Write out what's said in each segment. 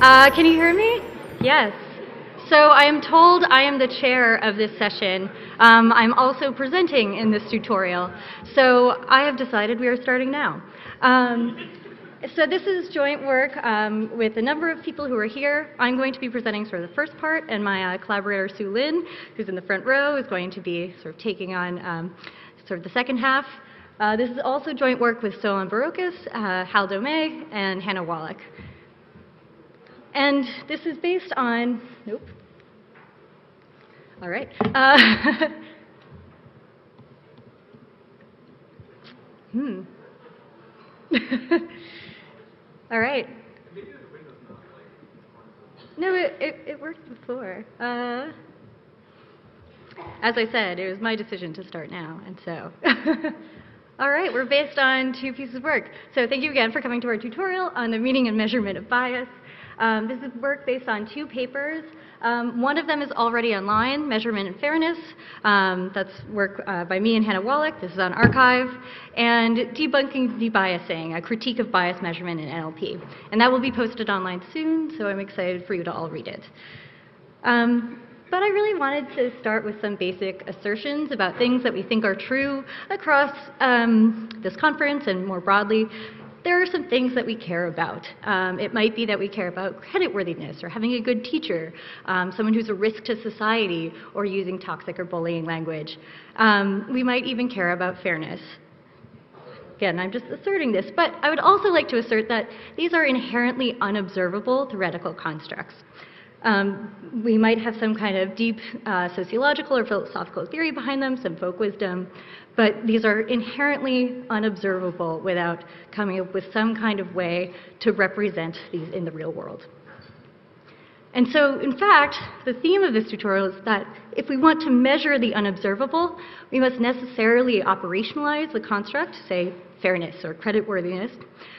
Uh, can you hear me? Yes. So I am told I am the chair of this session. Um, I'm also presenting in this tutorial. So I have decided we are starting now. Um, so this is joint work um, with a number of people who are here. I'm going to be presenting sort of the first part, and my uh, collaborator Su Lin, who's in the front row, is going to be sort of taking on um, sort of the second half. Uh, this is also joint work with Solon Barocas, uh, Hal Daumé, and Hanna Wallach. And this is based on, nope. All right. Uh, hmm. All right. No, it, it, it worked before. Uh, as I said, it was my decision to start now, and so. All right, we're based on two pieces of work. So thank you again for coming to our tutorial on the meaning and measurement of bias. Um, this is work based on two papers. Um, one of them is already online, Measurement and Fairness. Um, that's work uh, by me and Hanna Wallach. This is on arXiv. And Debunking Debiasing, a critique of bias measurement in NLP. And that will be posted online soon, so I'm excited for you to all read it. Um, but I really wanted to start with some basic assertions about things that we think are true across um, this conference and more broadly there are some things that we care about. Um, it might be that we care about creditworthiness or having a good teacher, um, someone who's a risk to society, or using toxic or bullying language. Um, we might even care about fairness. Again, I'm just asserting this, but I would also like to assert that these are inherently unobservable theoretical constructs. Um, we might have some kind of deep uh, sociological or philosophical theory behind them, some folk wisdom, but these are inherently unobservable without coming up with some kind of way to represent these in the real world. And so, in fact, the theme of this tutorial is that if we want to measure the unobservable, we must necessarily operationalize the construct, say fairness or creditworthiness,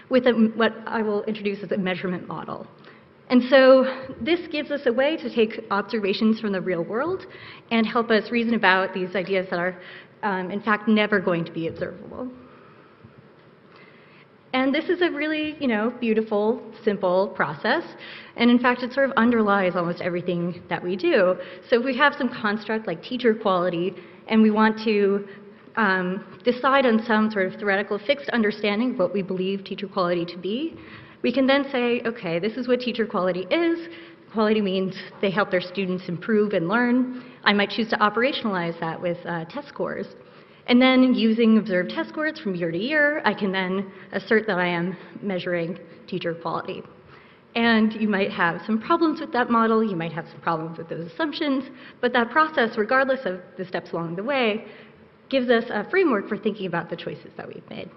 with a, what I will introduce as a measurement model. And so this gives us a way to take observations from the real world and help us reason about these ideas that are, um, in fact, never going to be observable. And this is a really, you know, beautiful, simple process. And in fact, it sort of underlies almost everything that we do. So if we have some construct like teacher quality, and we want to um, decide on some sort of theoretical fixed understanding of what we believe teacher quality to be, we can then say, okay, this is what teacher quality is. Quality means they help their students improve and learn. I might choose to operationalize that with uh, test scores. And then using observed test scores from year to year, I can then assert that I am measuring teacher quality. And you might have some problems with that model, you might have some problems with those assumptions, but that process, regardless of the steps along the way, gives us a framework for thinking about the choices that we've made.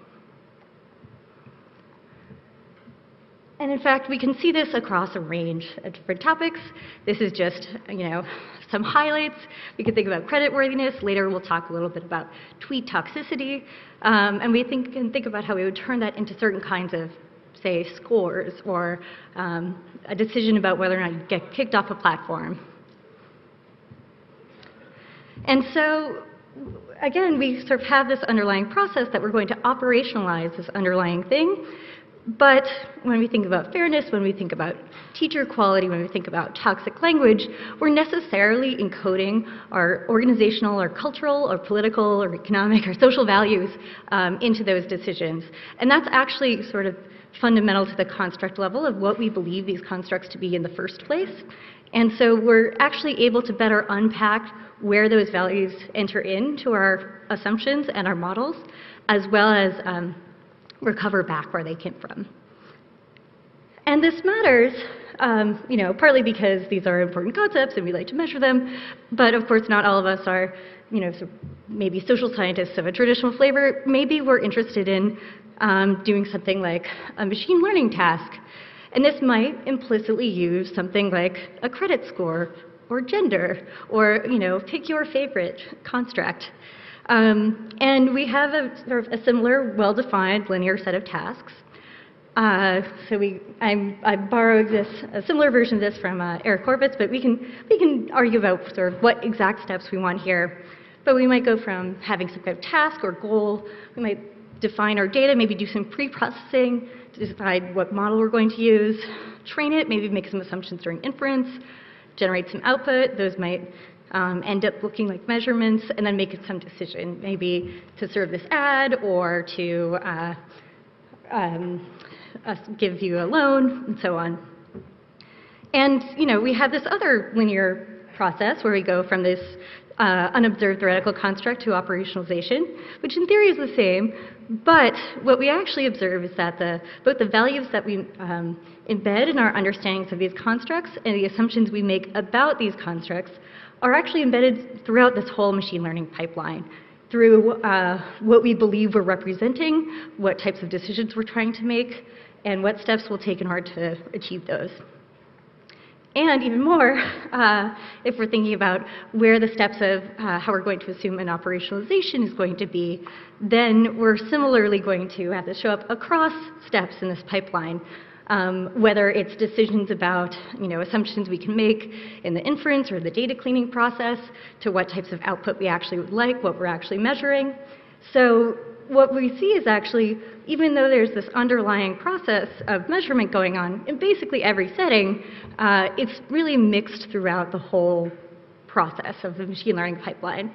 And in fact, we can see this across a range of different topics. This is just, you know, some highlights. We can think about creditworthiness. Later, we'll talk a little bit about tweet toxicity. Um, and we think, can think about how we would turn that into certain kinds of, say, scores or um, a decision about whether or not you get kicked off a platform. And so, again, we sort of have this underlying process that we're going to operationalize this underlying thing. But when we think about fairness, when we think about teacher quality, when we think about toxic language, we're necessarily encoding our organizational or cultural or political or economic or social values um, into those decisions. And that's actually sort of fundamental to the construct level of what we believe these constructs to be in the first place. And so we're actually able to better unpack where those values enter into our assumptions and our models, as well as um, recover back where they came from. And this matters, um, you know, partly because these are important concepts and we like to measure them, but of course not all of us are, you know, maybe social scientists of a traditional flavor. Maybe we're interested in um, doing something like a machine learning task. And this might implicitly use something like a credit score or gender or, you know, pick your favorite construct. Um, and we have a sort of a similar, well-defined linear set of tasks. Uh, so we, I'm, i borrowed this, a similar version of this from uh, Eric Horvitz, but we can, we can argue about sort of what exact steps we want here. But we might go from having some kind of task or goal, we might define our data, maybe do some pre-processing, to decide what model we're going to use, train it, maybe make some assumptions during inference, generate some output. Those might um, end up looking like measurements, and then make some decision, maybe to serve this ad or to uh, um, give you a loan, and so on. And you know, we have this other linear process where we go from this uh, unobserved theoretical construct to operationalization, which in theory is the same, but what we actually observe is that the, both the values that we um, embed in our understandings of these constructs and the assumptions we make about these constructs are actually embedded throughout this whole machine learning pipeline through uh, what we believe we're representing, what types of decisions we're trying to make, and what steps we'll take in order to achieve those. And even more, uh, if we're thinking about where the steps of uh, how we're going to assume an operationalization is going to be, then we're similarly going to have to show up across steps in this pipeline. Um, whether it's decisions about you know, assumptions we can make in the inference or the data cleaning process, to what types of output we actually would like, what we're actually measuring. So what we see is actually, even though there's this underlying process of measurement going on in basically every setting, uh, it's really mixed throughout the whole process of the machine learning pipeline.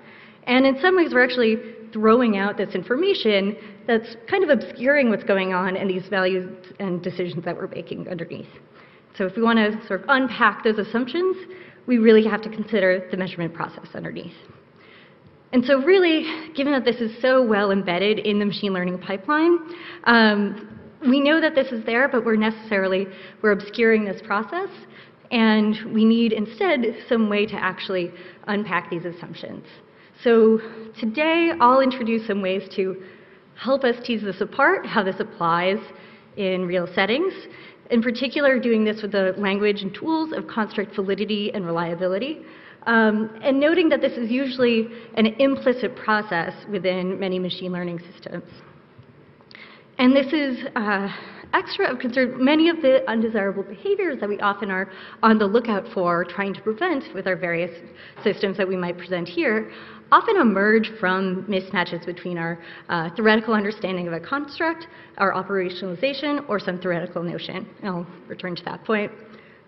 And in some ways, we're actually throwing out this information that's kind of obscuring what's going on and these values and decisions that we're making underneath. So if we want to sort of unpack those assumptions, we really have to consider the measurement process underneath. And so really, given that this is so well embedded in the machine learning pipeline, um, we know that this is there, but we're necessarily, we're obscuring this process, and we need instead some way to actually unpack these assumptions. So today, I'll introduce some ways to help us tease this apart, how this applies in real settings, in particular doing this with the language and tools of construct validity and reliability, um, and noting that this is usually an implicit process within many machine learning systems. And this is uh, extra of concern. Many of the undesirable behaviors that we often are on the lookout for trying to prevent with our various systems that we might present here often emerge from mismatches between our uh, theoretical understanding of a construct, our operationalization, or some theoretical notion. And I'll return to that point.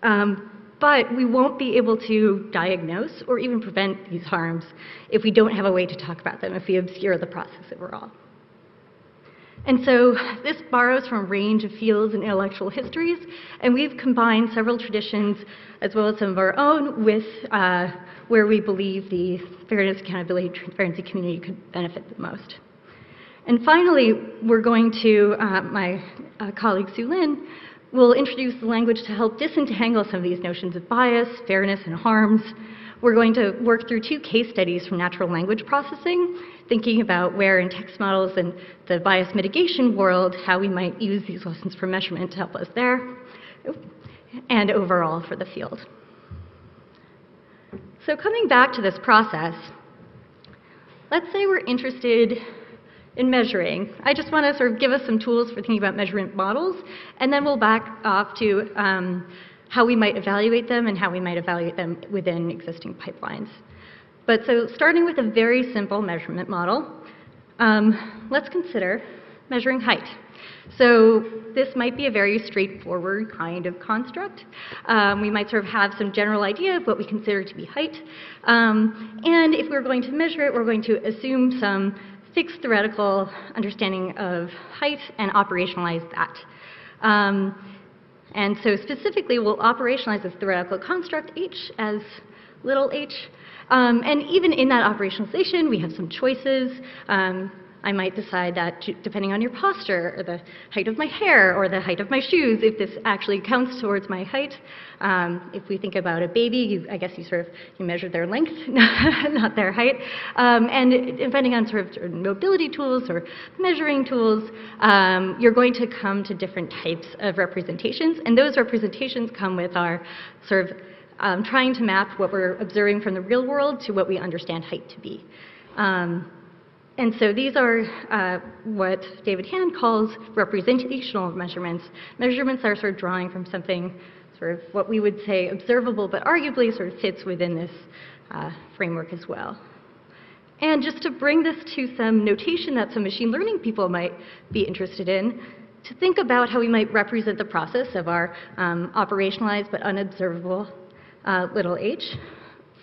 Um, but we won't be able to diagnose or even prevent these harms if we don't have a way to talk about them, if we obscure the process overall. And so this borrows from a range of fields and intellectual histories, and we've combined several traditions as well as some of our own with uh, where we believe the fairness, accountability, transparency community could benefit the most. And finally, we're going to, uh, my uh, colleague Su Lin We'll introduce the language to help disentangle some of these notions of bias, fairness, and harms. We're going to work through two case studies from natural language processing, thinking about where in text models and the bias mitigation world, how we might use these lessons for measurement to help us there, and overall for the field. So coming back to this process, let's say we're interested in measuring. I just want to sort of give us some tools for thinking about measurement models, and then we'll back off to um, how we might evaluate them and how we might evaluate them within existing pipelines. But so starting with a very simple measurement model, um, let's consider measuring height. So this might be a very straightforward kind of construct. Um, we might sort of have some general idea of what we consider to be height. Um, and if we're going to measure it, we're going to assume some fixed theoretical understanding of height and operationalize that. Um, and so specifically, we'll operationalize this theoretical construct h as little h. Um, and even in that operationalization, we have some choices. Um, I might decide that depending on your posture or the height of my hair or the height of my shoes, if this actually counts towards my height. Um, if we think about a baby, you, I guess you sort of you measure their length, not their height. Um, and depending on sort of mobility tools or measuring tools, um, you're going to come to different types of representations. And those representations come with our sort of um, trying to map what we're observing from the real world to what we understand height to be. Um, and so these are uh, what David Hand calls representational measurements. Measurements are sort of drawing from something sort of what we would say observable, but arguably sort of fits within this uh, framework as well. And just to bring this to some notation that some machine learning people might be interested in, to think about how we might represent the process of our um, operationalized but unobservable uh, little h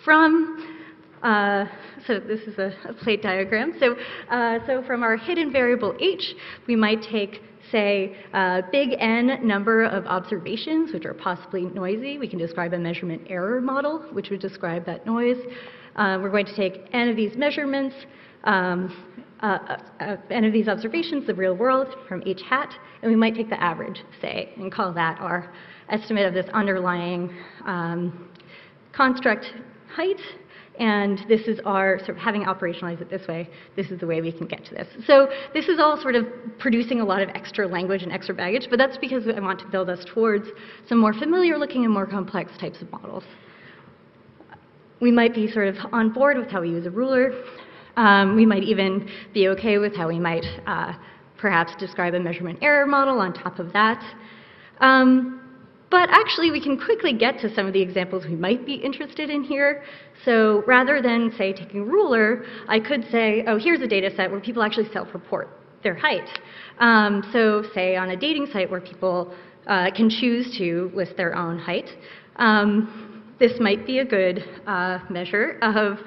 from uh, so this is a, a plate diagram. So, uh, so from our hidden variable h, we might take, say, a big N number of observations, which are possibly noisy. We can describe a measurement error model, which would describe that noise. Uh, we're going to take N of these measurements, um, uh, uh, uh N of these observations, the real world, from h hat, and we might take the average, say, and call that our estimate of this underlying um, construct height and this is our sort of having operationalized it this way, this is the way we can get to this. So this is all sort of producing a lot of extra language and extra baggage, but that's because I want to build us towards some more familiar looking and more complex types of models. We might be sort of on board with how we use a ruler. Um, we might even be okay with how we might uh, perhaps describe a measurement error model on top of that. Um, but actually, we can quickly get to some of the examples we might be interested in here. So rather than, say, taking ruler, I could say, oh, here's a data set where people actually self-report their height. Um, so say on a dating site where people uh, can choose to list their own height, um, this might be a good uh, measure of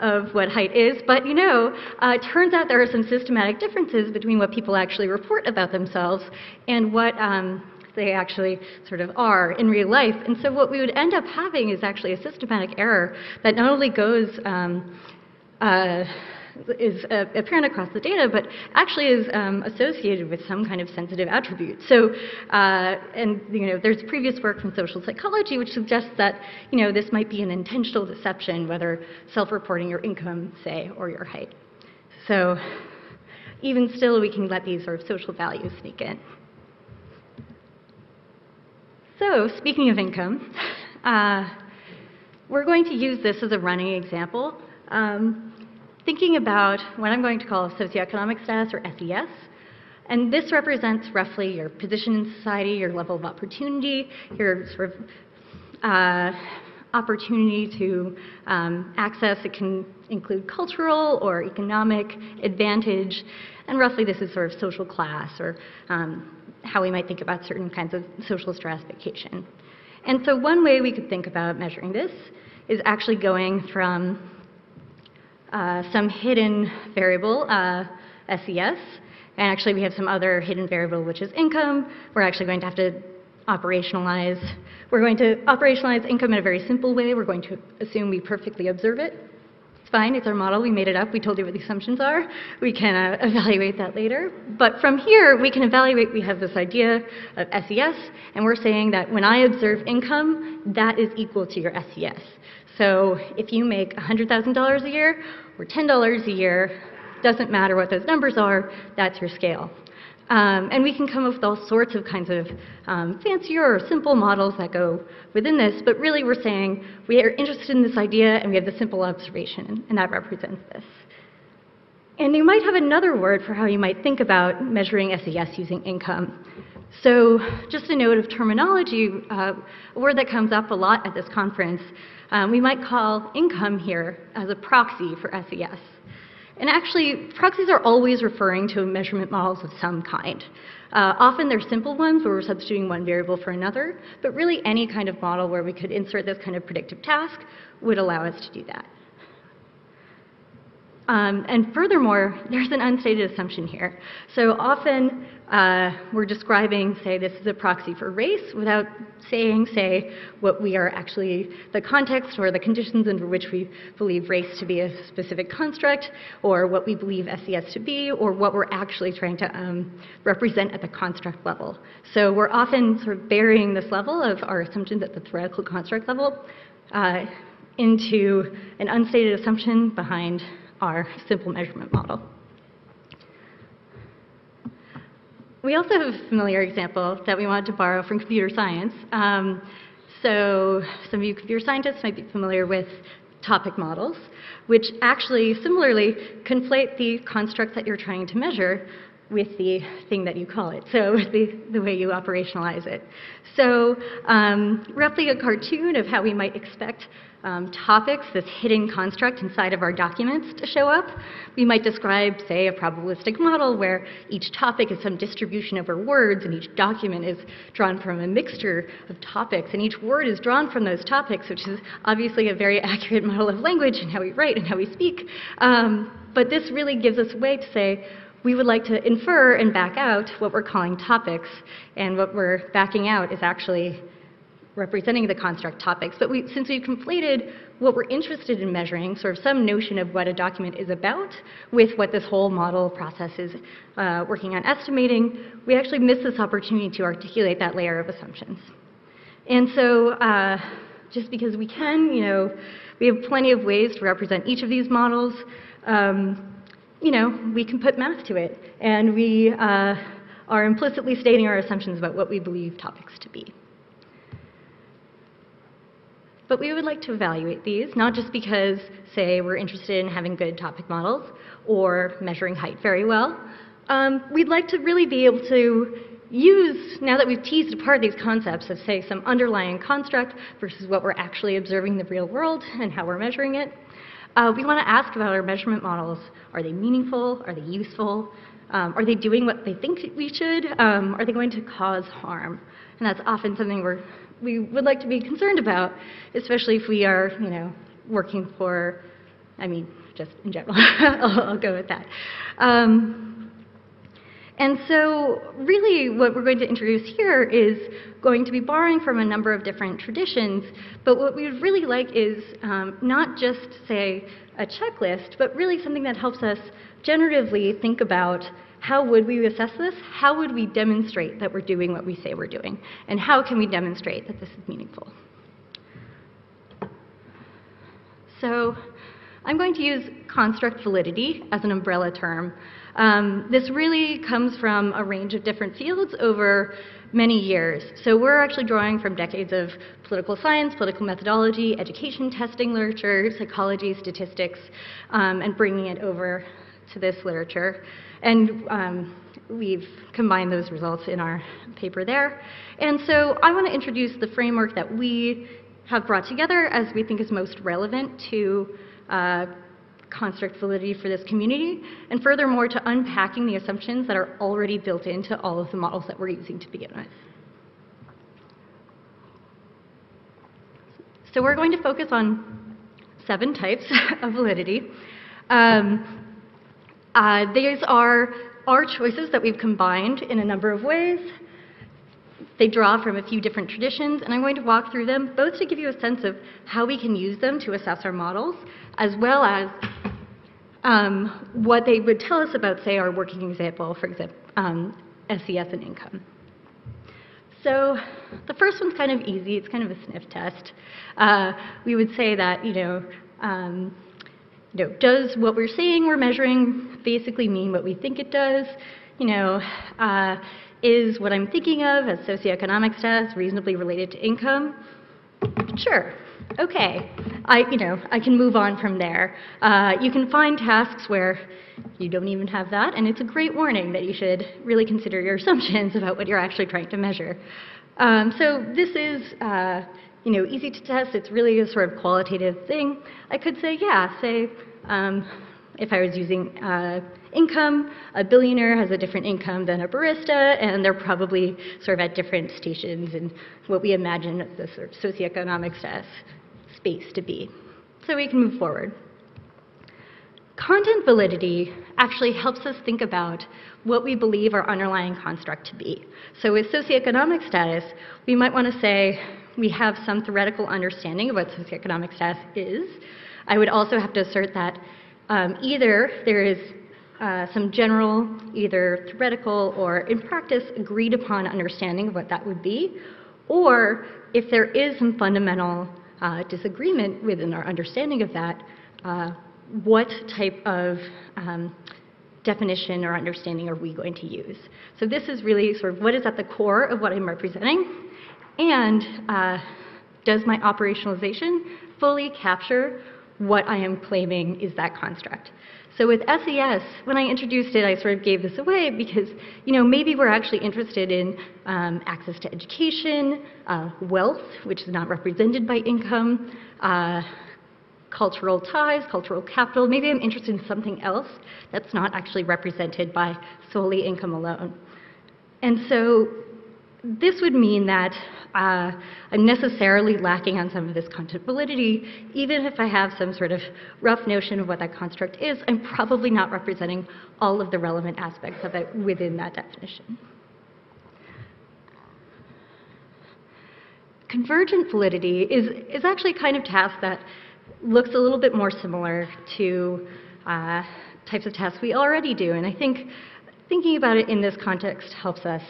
of what height is, but you know, uh, it turns out there are some systematic differences between what people actually report about themselves and what um, they actually sort of are in real life. And so what we would end up having is actually a systematic error that not only goes um, uh, is uh, apparent across the data, but actually is um, associated with some kind of sensitive attribute. So, uh, and you know, there's previous work from social psychology which suggests that you know this might be an intentional deception, whether self-reporting your income, say, or your height. So, even still, we can let these sort of social values sneak in. So, speaking of income, uh, we're going to use this as a running example. Um, thinking about what I'm going to call socioeconomic status or SES. And this represents roughly your position in society, your level of opportunity, your sort of uh, opportunity to um, access. It can include cultural or economic advantage. And roughly, this is sort of social class or um, how we might think about certain kinds of social stratification. And so one way we could think about measuring this is actually going from uh, some hidden variable, uh, SES, and actually we have some other hidden variable, which is income. We're actually going to have to operationalize. We're going to operationalize income in a very simple way. We're going to assume we perfectly observe it fine, it's our model, we made it up, we told you what the assumptions are. We can uh, evaluate that later. But from here, we can evaluate, we have this idea of SES, and we're saying that when I observe income, that is equal to your SES. So if you make $100,000 a year or $10 a year, doesn't matter what those numbers are, that's your scale. Um, and we can come up with all sorts of kinds of um, fancier or simple models that go within this, but really we're saying we are interested in this idea and we have the simple observation, and that represents this. And you might have another word for how you might think about measuring SES using income. So just a note of terminology, uh, a word that comes up a lot at this conference, um, we might call income here as a proxy for SES. And actually, proxies are always referring to measurement models of some kind. Uh, often they're simple ones where we're substituting one variable for another, but really any kind of model where we could insert this kind of predictive task would allow us to do that. Um, and furthermore, there's an unstated assumption here. So often uh, we're describing, say, this is a proxy for race without saying, say, what we are actually, the context or the conditions under which we believe race to be a specific construct, or what we believe SES to be, or what we're actually trying to um, represent at the construct level. So we're often sort of burying this level of our assumptions at the theoretical construct level uh, into an unstated assumption behind our simple measurement model. We also have a familiar example that we wanted to borrow from computer science. Um, so some of you computer scientists might be familiar with topic models, which actually similarly conflate the constructs that you're trying to measure with the thing that you call it, so the, the way you operationalize it. So um, roughly a cartoon of how we might expect um, topics, this hidden construct inside of our documents to show up. We might describe, say, a probabilistic model where each topic is some distribution over words and each document is drawn from a mixture of topics and each word is drawn from those topics, which is obviously a very accurate model of language and how we write and how we speak. Um, but this really gives us a way to say, we would like to infer and back out what we're calling topics, and what we're backing out is actually representing the construct topics. But we, since we've completed what we're interested in measuring, sort of some notion of what a document is about with what this whole model process is uh, working on estimating, we actually miss this opportunity to articulate that layer of assumptions. And so uh, just because we can, you know, we have plenty of ways to represent each of these models. Um, you know, we can put math to it, and we uh, are implicitly stating our assumptions about what we believe topics to be. But we would like to evaluate these, not just because, say, we're interested in having good topic models or measuring height very well. Um, we'd like to really be able to use, now that we've teased apart these concepts of, say, some underlying construct versus what we're actually observing in the real world and how we're measuring it, uh, we want to ask about our measurement models. Are they meaningful? Are they useful? Um, are they doing what they think we should? Um, are they going to cause harm? And that's often something we're we would like to be concerned about, especially if we are, you know, working for, I mean, just in general. I'll, I'll, go with that. Um, and so really what we're going to introduce here is going to be borrowing from a number of different traditions, but what we would really like is um, not just, say, a checklist, but really something that helps us generatively think about how would we assess this? How would we demonstrate that we're doing what we say we're doing? And how can we demonstrate that this is meaningful? So I'm going to use construct validity as an umbrella term. Um, this really comes from a range of different fields over many years. So we're actually drawing from decades of political science, political methodology, education testing literature, psychology, statistics, um, and bringing it over to this literature. And um, we've combined those results in our paper there. And so I want to introduce the framework that we have brought together as we think is most relevant to uh, construct validity for this community, and furthermore to unpacking the assumptions that are already built into all of the models that we're using to begin with. So we're going to focus on seven types of validity. Um, uh, these are our choices that we've combined in a number of ways. They draw from a few different traditions, and I'm going to walk through them both to give you a sense of how we can use them to assess our models, as well as um, what they would tell us about, say, our working example, for example, um, SES and income. So the first one's kind of easy. It's kind of a sniff test. Uh, we would say that, you know, um, you know, does what we're saying we're measuring basically mean what we think it does? You know, uh, is what I'm thinking of as socioeconomic status reasonably related to income? Sure. Okay. I, you know, I can move on from there. Uh, you can find tasks where you don't even have that, and it's a great warning that you should really consider your assumptions about what you're actually trying to measure. Um, so this is, uh, you know, easy to test. It's really a sort of qualitative thing. I could say, yeah, say, um, if I was using uh, income, a billionaire has a different income than a barista, and they're probably sort of at different stations in what we imagine the sort of socioeconomic status space to be. So we can move forward. Content validity actually helps us think about what we believe our underlying construct to be. So with socioeconomic status, we might want to say we have some theoretical understanding of what socioeconomic status is. I would also have to assert that um, either there is uh, some general, either theoretical or in practice, agreed upon understanding of what that would be, or if there is some fundamental uh, disagreement within our understanding of that, uh, what type of um, definition or understanding are we going to use? So this is really sort of what is at the core of what I'm representing, and uh, does my operationalization fully capture what I am claiming is that construct? So with SES, when I introduced it, I sort of gave this away because, you know, maybe we're actually interested in um, access to education, uh, wealth, which is not represented by income, uh, cultural ties, cultural capital. Maybe I'm interested in something else that's not actually represented by solely income alone. And so this would mean that uh, I'm necessarily lacking on some of this content validity. Even if I have some sort of rough notion of what that construct is, I'm probably not representing all of the relevant aspects of it within that definition. Convergent validity is, is actually a kind of task that looks a little bit more similar to uh, types of tasks we already do. And I think thinking about it in this context helps us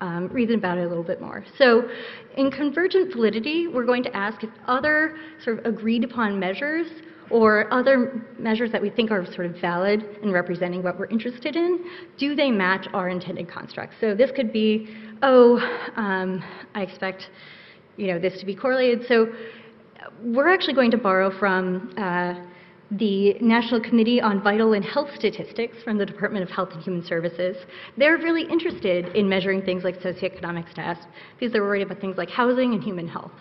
um, reason about it a little bit more. So in convergent validity, we're going to ask if other sort of agreed upon measures or other measures that we think are sort of valid in representing what we're interested in, do they match our intended construct? So this could be, oh, um, I expect you know, this to be correlated. So we're actually going to borrow from uh, the National Committee on Vital and Health Statistics from the Department of Health and Human Services. They're really interested in measuring things like socioeconomic status because they're worried about things like housing and human health.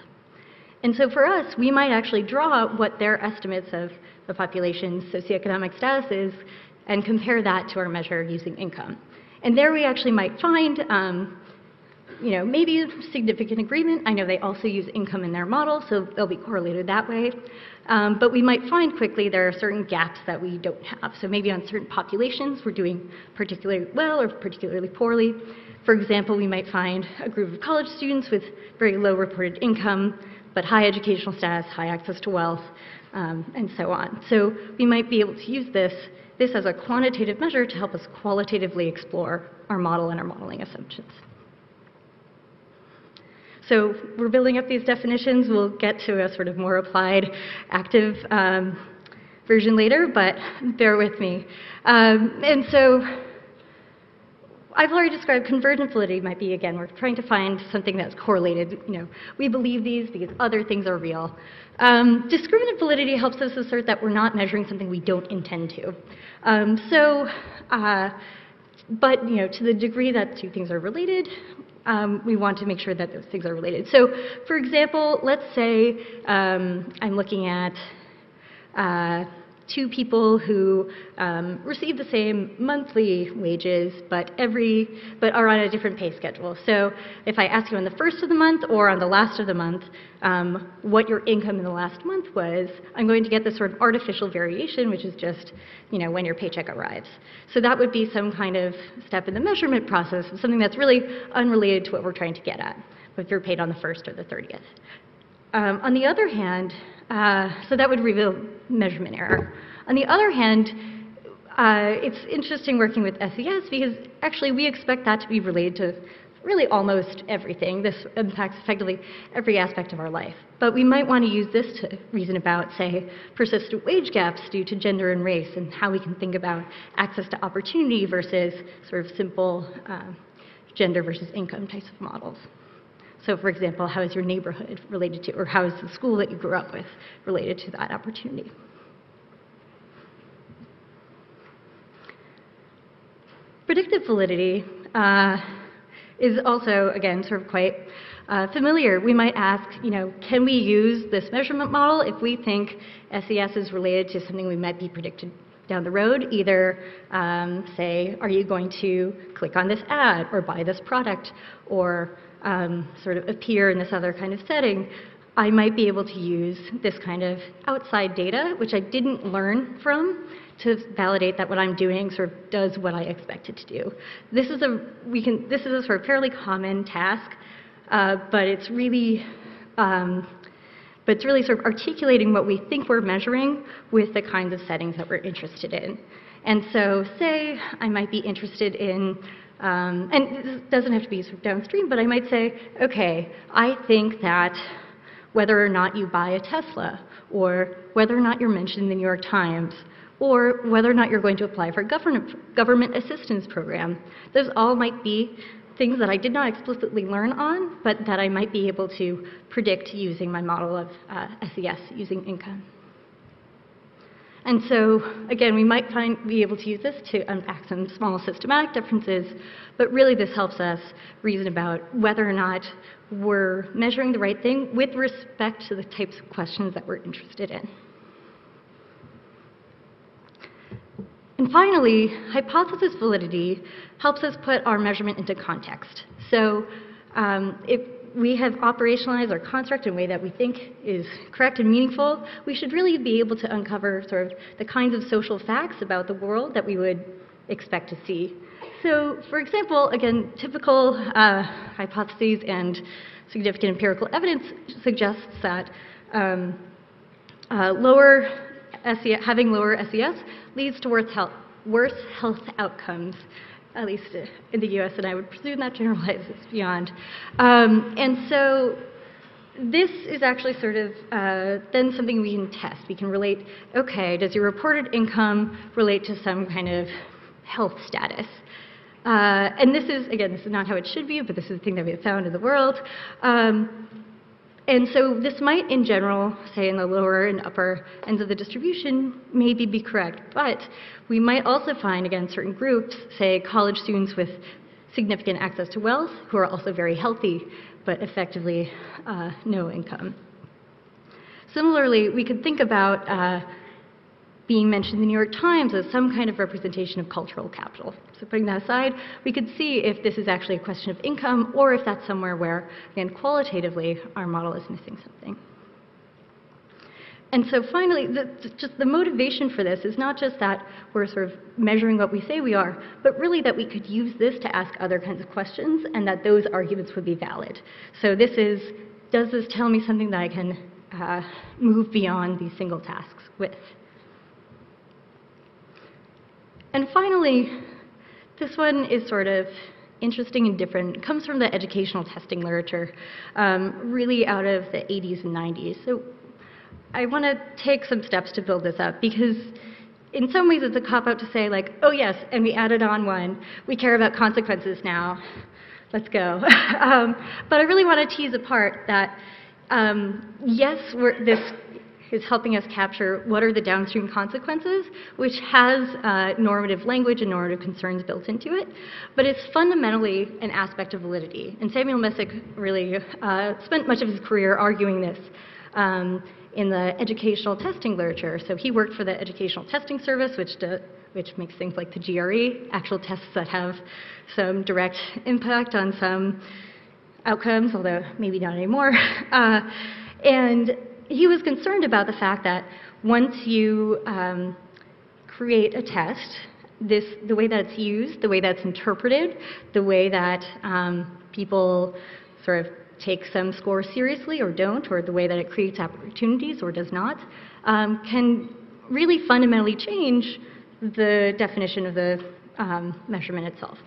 And so for us, we might actually draw what their estimates of the population's socioeconomic status is and compare that to our measure using income. And there we actually might find um, you know, maybe significant agreement. I know they also use income in their model, so they'll be correlated that way. Um, but we might find quickly there are certain gaps that we don't have. So maybe on certain populations we're doing particularly well or particularly poorly. For example, we might find a group of college students with very low reported income, but high educational status, high access to wealth, um, and so on. So we might be able to use this, this as a quantitative measure to help us qualitatively explore our model and our modeling assumptions. So we're building up these definitions. We'll get to a sort of more applied, active um, version later, but bear with me. Um, and so I've already described convergent validity might be, again, we're trying to find something that's correlated. You know, we believe these because other things are real. Um, discriminant validity helps us assert that we're not measuring something we don't intend to. Um, so, uh, but you know, to the degree that two things are related, um, we want to make sure that those things are related. So, for example, let's say um, I'm looking at uh, two people who um, receive the same monthly wages, but every but are on a different pay schedule. So if I ask you on the first of the month or on the last of the month um, what your income in the last month was, I'm going to get this sort of artificial variation, which is just you know when your paycheck arrives. So that would be some kind of step in the measurement process, something that's really unrelated to what we're trying to get at, if you're paid on the first or the 30th. Um, on the other hand, uh, so that would reveal measurement error. On the other hand, uh, it's interesting working with SES because actually we expect that to be related to really almost everything. This impacts effectively every aspect of our life. But we might want to use this to reason about, say, persistent wage gaps due to gender and race and how we can think about access to opportunity versus sort of simple uh, gender versus income types of models. So, for example, how is your neighborhood related to, or how is the school that you grew up with related to that opportunity? Predictive validity uh, is also, again, sort of quite uh, familiar. We might ask, you know, can we use this measurement model if we think SES is related to something we might be predicted down the road? Either um, say, are you going to click on this ad or buy this product or um, sort of appear in this other kind of setting, I might be able to use this kind of outside data, which I didn't learn from, to validate that what I'm doing sort of does what I expect it to do. This is a we can this is a sort of fairly common task, uh, but it's really um, but it's really sort of articulating what we think we're measuring with the kinds of settings that we're interested in. And so, say I might be interested in um, and this doesn't have to be sort of downstream, but I might say, okay, I think that whether or not you buy a Tesla, or whether or not you're mentioned in the New York Times, or whether or not you're going to apply for a government, government assistance program, those all might be things that I did not explicitly learn on, but that I might be able to predict using my model of uh, SES using income. And so, again, we might find, be able to use this to unpack some small systematic differences, but really this helps us reason about whether or not we're measuring the right thing with respect to the types of questions that we're interested in. And finally, hypothesis validity helps us put our measurement into context. So um, if we have operationalized our construct in a way that we think is correct and meaningful, we should really be able to uncover sort of the kinds of social facts about the world that we would expect to see. So, for example, again, typical uh, hypotheses and significant empirical evidence suggests that um, uh, lower SES, having lower SES leads to worse health, worse health outcomes, at least in the US, and I would presume that generalizes beyond. Um, and so this is actually sort of uh, then something we can test. We can relate, okay, does your reported income relate to some kind of health status? Uh, and this is, again, this is not how it should be, but this is the thing that we have found in the world. Um, and so this might, in general, say in the lower and upper ends of the distribution, maybe be correct. But we might also find, again, certain groups, say college students with significant access to wealth, who are also very healthy, but effectively uh, no income. Similarly, we could think about uh, being mentioned in the New York Times as some kind of representation of cultural capital. So putting that aside, we could see if this is actually a question of income or if that's somewhere where, again, qualitatively, our model is missing something. And so finally, the, just the motivation for this is not just that we're sort of measuring what we say we are, but really that we could use this to ask other kinds of questions and that those arguments would be valid. So this is, does this tell me something that I can uh, move beyond these single tasks with? And finally, this one is sort of interesting and different. It comes from the educational testing literature, um, really out of the 80s and 90s. So I want to take some steps to build this up because in some ways it's a cop out to say like, oh yes, and we added on one. We care about consequences now. Let's go. um, but I really want to tease apart that um, yes, this is helping us capture what are the downstream consequences, which has uh, normative language and normative concerns built into it. But it's fundamentally an aspect of validity. And Samuel Messick really uh, spent much of his career arguing this. Um, in the educational testing literature. So he worked for the Educational Testing Service, which, do, which makes things like the GRE, actual tests that have some direct impact on some outcomes, although maybe not anymore. Uh, and he was concerned about the fact that once you um, create a test, this, the way that it's used, the way that's interpreted, the way that um, people sort of take some score seriously or don't, or the way that it creates opportunities or does not, um, can really fundamentally change the definition of the um, measurement itself.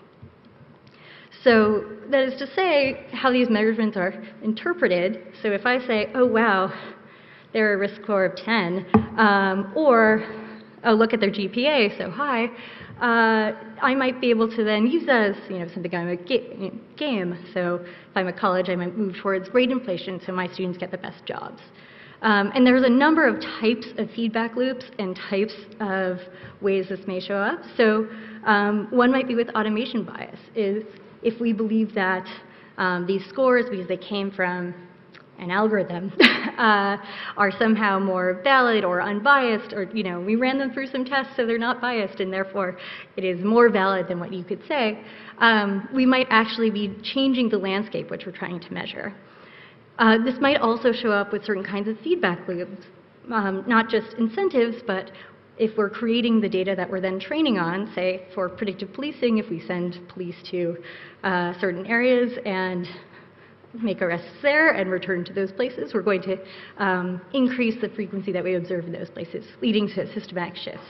So that is to say, how these measurements are interpreted. So if I say, oh wow, they're a risk score of 10, um, or oh, look at their GPA, so high, uh, I might be able to then use that as you know, something I'm a ga game. So if I'm a college, I might move towards grade inflation so my students get the best jobs. Um, and there's a number of types of feedback loops and types of ways this may show up. So um, one might be with automation bias, is if we believe that um, these scores, because they came from an algorithm uh, are somehow more valid or unbiased, or you know, we ran them through some tests so they're not biased, and therefore it is more valid than what you could say. Um, we might actually be changing the landscape which we're trying to measure. Uh, this might also show up with certain kinds of feedback loops, um, not just incentives, but if we're creating the data that we're then training on, say for predictive policing, if we send police to uh, certain areas and make arrests there and return to those places, we're going to um, increase the frequency that we observe in those places, leading to systematic shifts.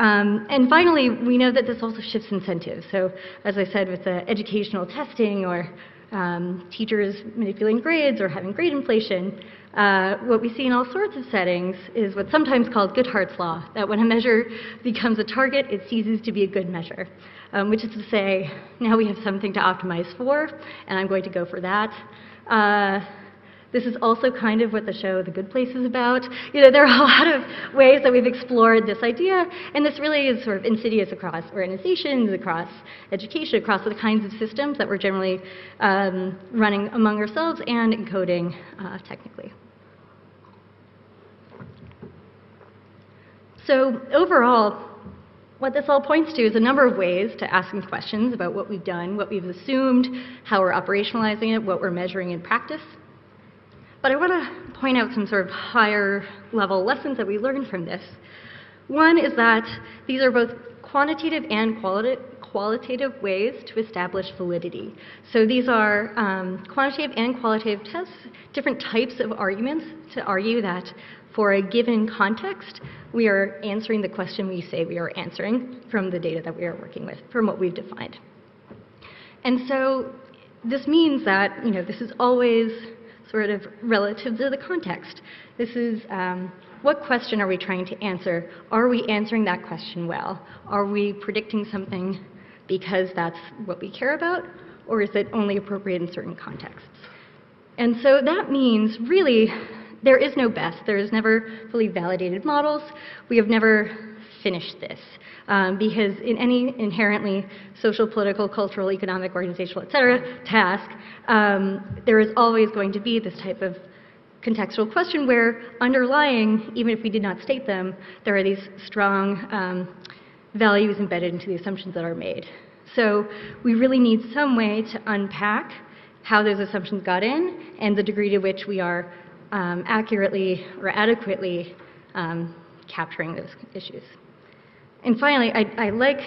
Um, and finally, we know that this also shifts incentives. So as I said, with the educational testing or um, teachers manipulating grades or having grade inflation, uh, what we see in all sorts of settings is what's sometimes called Goodhart's law, that when a measure becomes a target, it ceases to be a good measure um, which is to say, now we have something to optimize for, and I'm going to go for that. Uh, This is also kind of what the show The Good Place is about. You know, there are a lot of ways that we've explored this idea, and this really is sort of insidious across organizations, across education, across the kinds of systems that we're generally um, running among ourselves and encoding uh, technically. So overall, what this all points to is a number of ways to asking questions about what we've done, what we've assumed, how we're operationalizing it, what we're measuring in practice. But I want to point out some sort of higher level lessons that we learned from this. One is that these are both quantitative and qualitative qualitative ways to establish validity. So these are um, quantitative and qualitative tests, different types of arguments to argue that for a given context, we are answering the question we say we are answering from the data that we are working with, from what we've defined. And so this means that, you know, this is always sort of relative to the context. This is um, what question are we trying to answer? Are we answering that question well? Are we predicting something because that's what we care about? Or is it only appropriate in certain contexts? And so that means really there is no best. There is never fully validated models. We have never finished this. Um, because in any inherently social, political, cultural, economic, organizational, et cetera, task, um, there is always going to be this type of contextual question where underlying, even if we did not state them, there are these strong um, values embedded into the assumptions that are made. So we really need some way to unpack how those assumptions got in and the degree to which we are um, accurately or adequately um, capturing those issues. And finally, I, I, like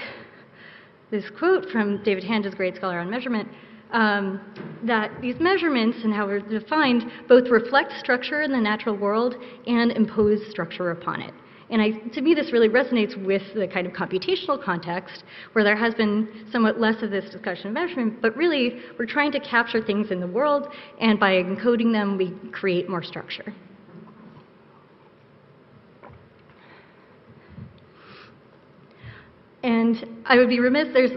this quote from David Hanges, great scholar on measurement, um, that these measurements and how they're defined both reflect structure in the natural world and impose structure upon it. And I, to me, this really resonates with the kind of computational context where there has been somewhat less of this discussion of measurement, but really we're trying to capture things in the world, and by encoding them, we create more structure. And I would be remiss, there's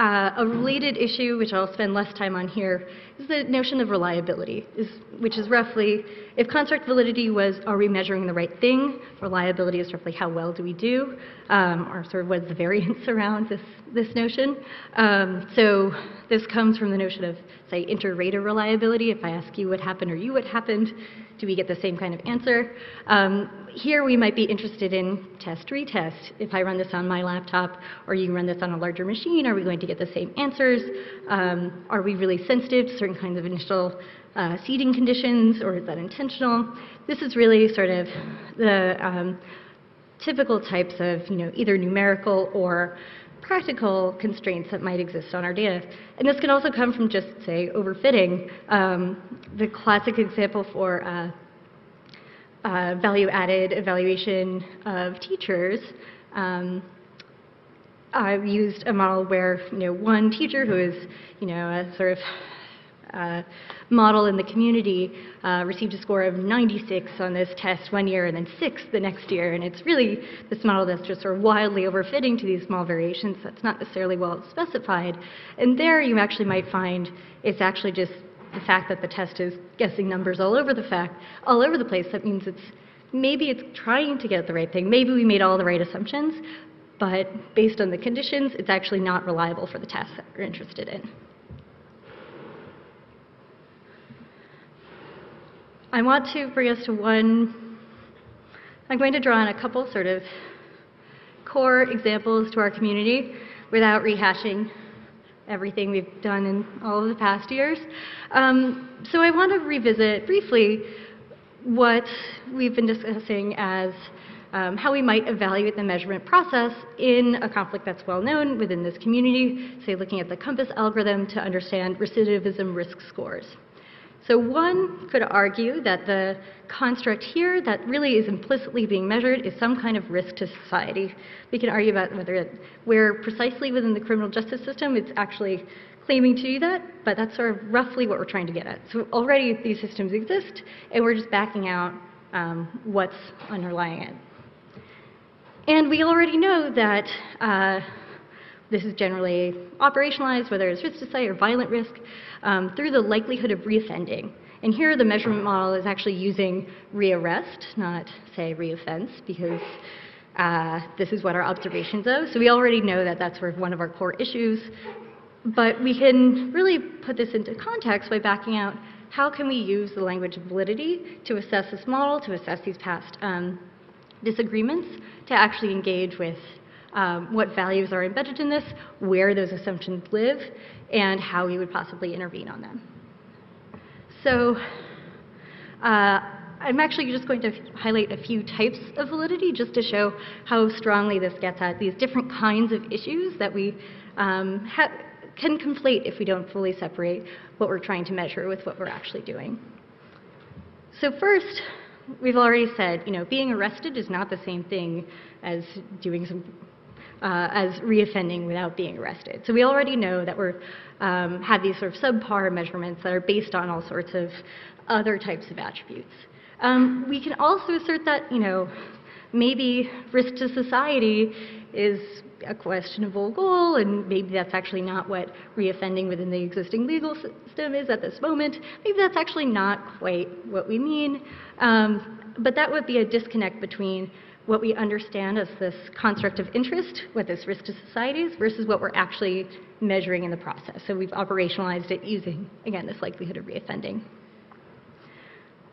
uh, a related issue, which I'll spend less time on here, is the notion of reliability, is, which is roughly if construct validity was are we measuring the right thing, reliability is roughly how well do we do, um, or sort of what is the variance around this, this notion. Um, so this comes from the notion of, say, inter-rater reliability. If I ask you what happened or you what happened, do we get the same kind of answer? Um, here we might be interested in test retest. If I run this on my laptop or you run this on a larger machine, are we going to get the same answers? Um, are we really sensitive to certain kinds of initial uh, seeding conditions or is that intentional? This is really sort of the um, typical types of, you know, either numerical or practical constraints that might exist on our data. And this can also come from just, say, overfitting. Um, the classic example for uh, uh, value-added evaluation of teachers, um, I've used a model where, you know, one teacher who is, you know, a sort of uh, model in the community uh, received a score of 96 on this test one year and then six the next year. And it's really this model that's just sort of wildly overfitting to these small variations that's not necessarily well specified. And there you actually might find it's actually just the fact that the test is guessing numbers all over the fact, all over the place. That means it's maybe it's trying to get the right thing. Maybe we made all the right assumptions, but based on the conditions, it's actually not reliable for the test that we're interested in. I want to bring us to one, I'm going to draw on a couple sort of core examples to our community without rehashing everything we've done in all of the past years. Um, so I want to revisit briefly what we've been discussing as um, how we might evaluate the measurement process in a conflict that's well known within this community, say looking at the COMPAS algorithm to understand recidivism risk scores. So one could argue that the construct here that really is implicitly being measured is some kind of risk to society. We can argue about whether it, where precisely within the criminal justice system it's actually claiming to do that, but that's sort of roughly what we're trying to get at. So already these systems exist, and we're just backing out um, what's underlying it. And we already know that uh, this is generally operationalized, whether it's risk to society or violent risk, um, through the likelihood of reoffending. And here the measurement model is actually using rearrest, not say reoffense, because uh, this is what our observations of. So we already know that that's sort of one of our core issues. But we can really put this into context by backing out how can we use the language of validity to assess this model, to assess these past um, disagreements, to actually engage with um, what values are embedded in this, where those assumptions live, and how we would possibly intervene on them. So uh, I'm actually just going to highlight a few types of validity just to show how strongly this gets at these different kinds of issues that we um, can conflate if we don't fully separate what we're trying to measure with what we're actually doing. So first, we've already said, you know, being arrested is not the same thing as doing some, uh, as reoffending without being arrested. So we already know that we're um, have these sort of subpar measurements that are based on all sorts of other types of attributes. Um, we can also assert that, you know, maybe risk to society is a questionable goal, and maybe that's actually not what reoffending within the existing legal system is at this moment. Maybe that's actually not quite what we mean. Um, but that would be a disconnect between what we understand as this construct of interest, what this risk to society is, versus what we're actually measuring in the process. So we've operationalized it using, again, this likelihood of reoffending.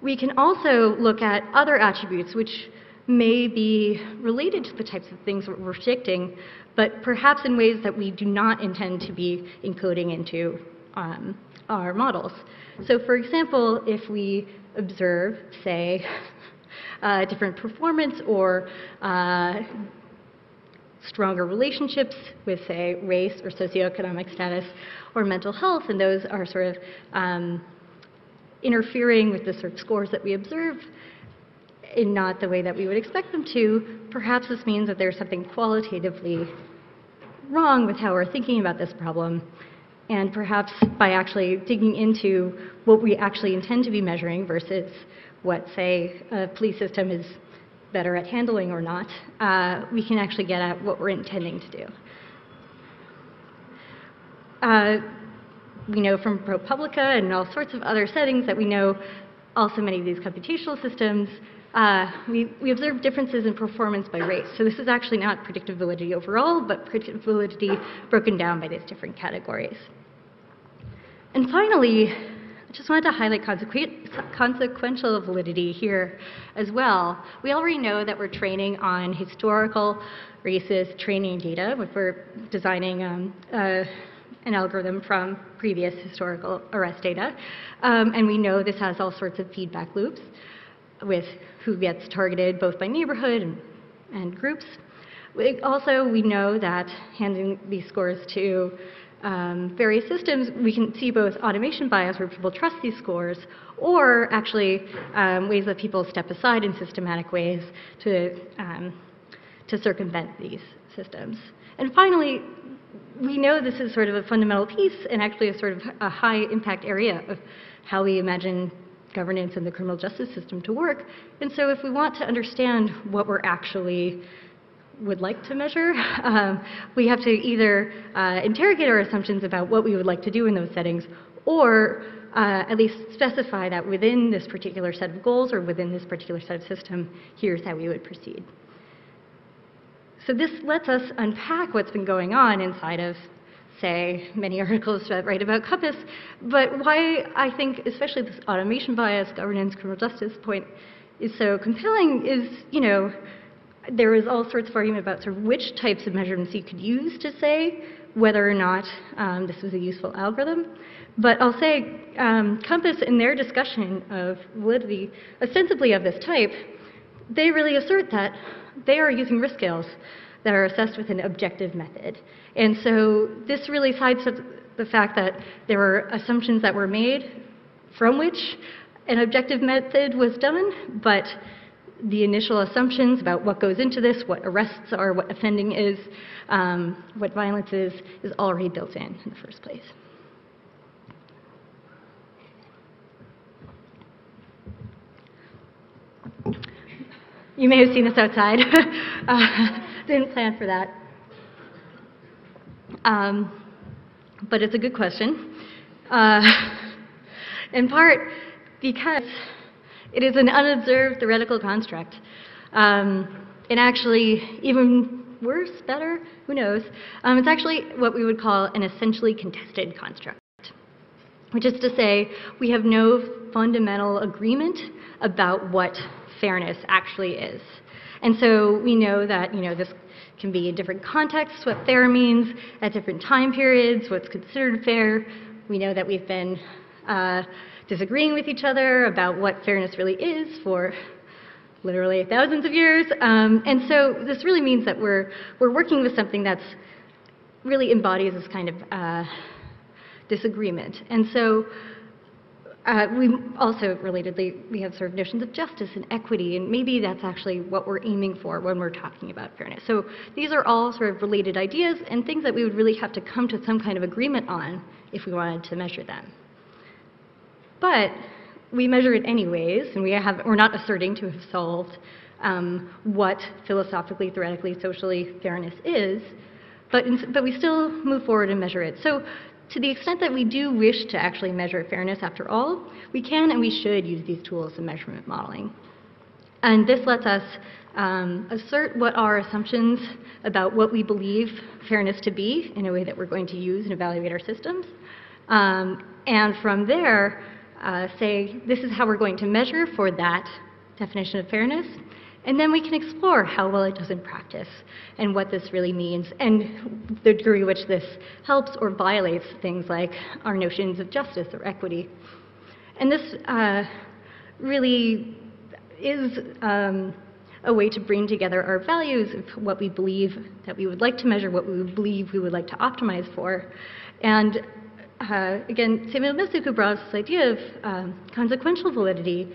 We can also look at other attributes which may be related to the types of things we're predicting, but perhaps in ways that we do not intend to be encoding into um, our models. So for example, if we observe, say, uh, different performance or uh, stronger relationships with, say, race or socioeconomic status or mental health, and those are sort of um, interfering with the sort of scores that we observe in not the way that we would expect them to, perhaps this means that there's something qualitatively wrong with how we're thinking about this problem. And perhaps by actually digging into what we actually intend to be measuring versus what, say, a police system is better at handling or not, uh, we can actually get at what we're intending to do. Uh, we know from ProPublica and all sorts of other settings that we know also many of these computational systems uh, we, we observed differences in performance by race. So this is actually not predictive validity overall, but predictive validity broken down by these different categories. And finally, just wanted to highlight consequential validity here as well. We already know that we're training on historical racist training data if we're designing um, uh, an algorithm from previous historical arrest data. Um, and we know this has all sorts of feedback loops with who gets targeted both by neighborhood and, and groups. We also, we know that handing these scores to um, various systems, we can see both automation bias where people trust these scores, or actually um, ways that people step aside in systematic ways to, um, to circumvent these systems. And finally, we know this is sort of a fundamental piece and actually a sort of a high impact area of how we imagine governance and the criminal justice system to work. And so if we want to understand what we're actually would like to measure, um, we have to either uh, interrogate our assumptions about what we would like to do in those settings, or uh, at least specify that within this particular set of goals or within this particular set of system, here's how we would proceed. So this lets us unpack what's been going on inside of say many articles that write about COMPAS, but why I think especially this automation bias, governance, criminal justice point is so compelling is, you know, there is all sorts of argument about sort of which types of measurements you could use to say whether or not um, this was a useful algorithm. But I'll say um, COMPAS in their discussion of validity ostensibly of this type, they really assert that they are using risk scales that are assessed with an objective method. And so this really sidesteps the fact that there were assumptions that were made from which an objective method was done, but the initial assumptions about what goes into this, what arrests are, what offending is, um, what violence is, is already built in in the first place. You may have seen this outside. uh, didn't plan for that. Um, but it's a good question. Uh, in part, because it is an unobserved theoretical construct. Um, and actually, even worse, better, who knows, um, it's actually what we would call an essentially contested construct, which is to say, we have no fundamental agreement about what fairness actually is. And so we know that, you know, this can be in different contexts, what fair means at different time periods, what's considered fair. We know that we've been uh, disagreeing with each other about what fairness really is for literally thousands of years. Um, and so this really means that we're, we're working with something that's really embodies this kind of uh, disagreement. And so uh, we also, relatedly, we have sort of notions of justice and equity, and maybe that's actually what we're aiming for when we're talking about fairness. So these are all sort of related ideas and things that we would really have to come to some kind of agreement on if we wanted to measure them. But we measure it anyways, and we have, we're not asserting to have solved um, what philosophically, theoretically, socially fairness is, but, in, but we still move forward and measure it. So to the extent that we do wish to actually measure fairness after all, we can and we should use these tools of measurement modeling. And this lets us um, assert what our assumptions about what we believe fairness to be in a way that we're going to use and evaluate our systems. Um, and from there, uh, say this is how we're going to measure for that definition of fairness. And then we can explore how well it does in practice and what this really means and the degree which this helps or violates things like our notions of justice or equity. And this uh, really is um, a way to bring together our values of what we believe that we would like to measure, what we believe we would like to optimize for, and uh, again, Samuel this idea of um, consequential validity,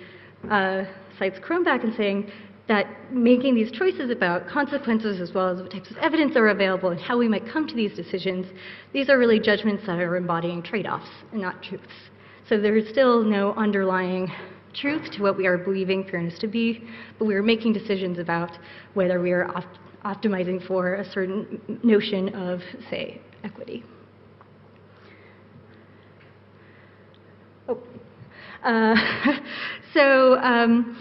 uh, cites Cronbach and saying that making these choices about consequences as well as what types of evidence are available and how we might come to these decisions, these are really judgments that are embodying trade-offs and not truths. So there is still no underlying truth to what we are believing fairness to be, but we are making decisions about whether we are op optimizing for a certain notion of, say, equity. Oh. Uh, so um,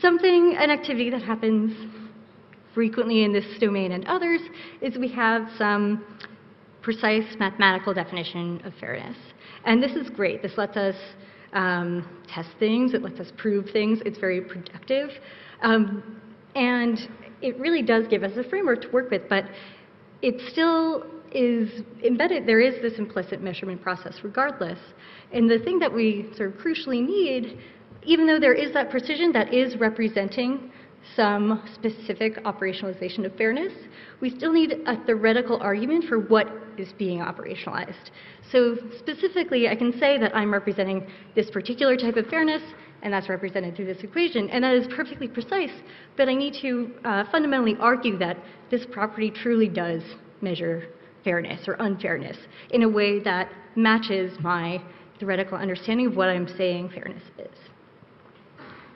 something, an activity that happens frequently in this domain and others is we have some precise mathematical definition of fairness. And this is great. This lets us um, test things. It lets us prove things. It's very productive. Um, and it really does give us a framework to work with, but it's still is embedded, there is this implicit measurement process regardless. And the thing that we sort of crucially need, even though there is that precision that is representing some specific operationalization of fairness, we still need a theoretical argument for what is being operationalized. So specifically, I can say that I'm representing this particular type of fairness, and that's represented through this equation, and that is perfectly precise, but I need to uh, fundamentally argue that this property truly does measure fairness or unfairness in a way that matches my theoretical understanding of what I'm saying fairness is.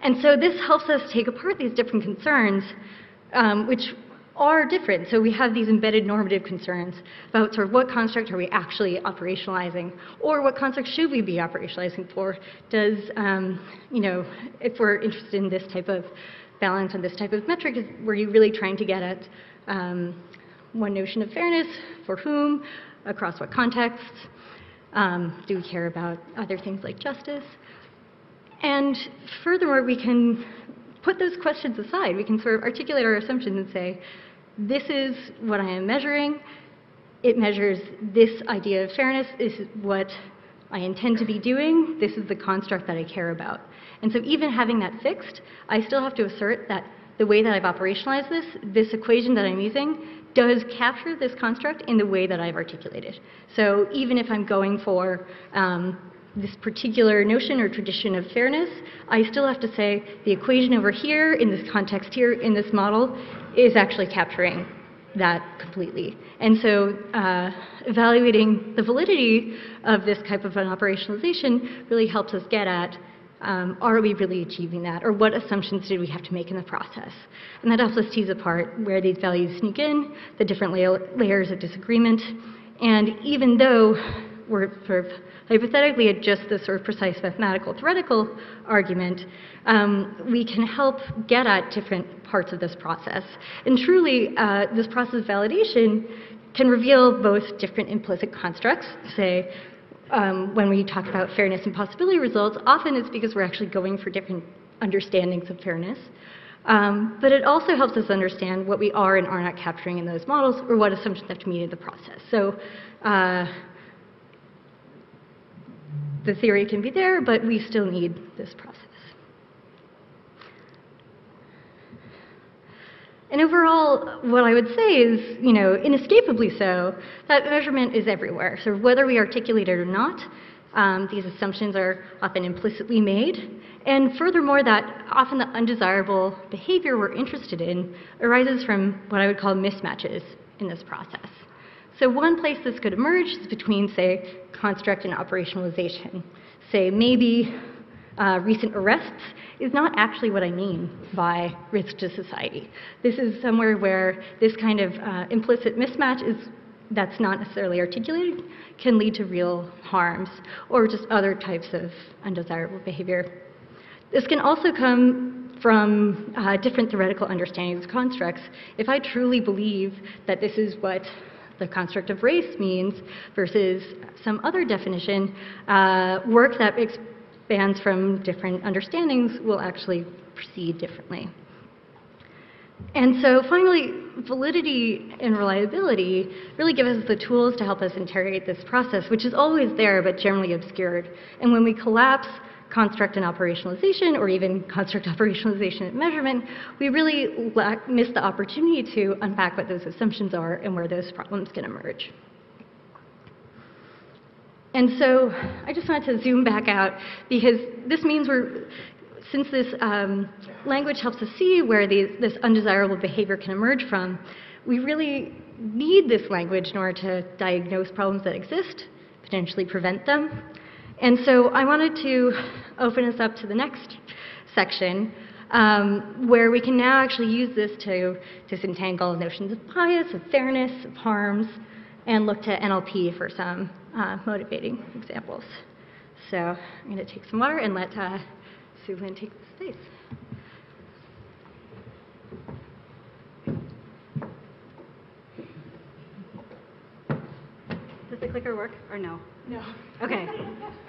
And so this helps us take apart these different concerns, um, which are different. So we have these embedded normative concerns about sort of what construct are we actually operationalizing, or what construct should we be operationalizing for? Does, um, you know, if we're interested in this type of balance and this type of metric, were you really trying to get at um, one notion of fairness, for whom, across what contexts, um, do we care about other things like justice? And furthermore, we can put those questions aside. We can sort of articulate our assumptions and say, this is what I am measuring. It measures this idea of fairness. This is what I intend to be doing. This is the construct that I care about. And so even having that fixed, I still have to assert that the way that I've operationalized this, this equation that I'm using, does capture this construct in the way that I've articulated. So even if I'm going for um, this particular notion or tradition of fairness, I still have to say the equation over here, in this context here, in this model, is actually capturing that completely. And so uh, evaluating the validity of this type of an operationalization really helps us get at um, are we really achieving that? Or what assumptions did we have to make in the process? And that helps us tease apart where these values sneak in, the different la layers of disagreement. And even though we're sort of hypothetically at just the sort of precise mathematical theoretical argument, um, we can help get at different parts of this process. And truly, uh, this process of validation can reveal both different implicit constructs, say, um, when we talk about fairness and possibility results, often it's because we're actually going for different understandings of fairness. Um, but it also helps us understand what we are and are not capturing in those models or what assumptions have to meet in the process. So uh, the theory can be there, but we still need this process. And overall, what I would say is, you know, inescapably so, that measurement is everywhere. So whether we articulate it or not, um, these assumptions are often implicitly made. And furthermore, that often the undesirable behavior we're interested in arises from what I would call mismatches in this process. So one place this could emerge is between, say, construct and operationalization. Say, maybe uh, recent arrests is not actually what I mean by risk to society. This is somewhere where this kind of uh, implicit mismatch is that's not necessarily articulated can lead to real harms or just other types of undesirable behavior. This can also come from uh, different theoretical understandings of constructs. If I truly believe that this is what the construct of race means versus some other definition, uh, work that expands from different understandings will actually proceed differently. And so finally, validity and reliability really give us the tools to help us interrogate this process, which is always there but generally obscured. And when we collapse construct and operationalization, or even construct operationalization and measurement, we really lack, miss the opportunity to unpack what those assumptions are and where those problems can emerge. And so I just wanted to zoom back out because this means we're, since this um, language helps us see where these, this undesirable behavior can emerge from, we really need this language in order to diagnose problems that exist, potentially prevent them, and so I wanted to open us up to the next section um, where we can now actually use this to disentangle notions of bias, of fairness, of harms, and look to NLP for some uh, motivating examples. So I'm going to take some water and let uh, Su Lin take the space. Does the clicker work or no? No. Okay.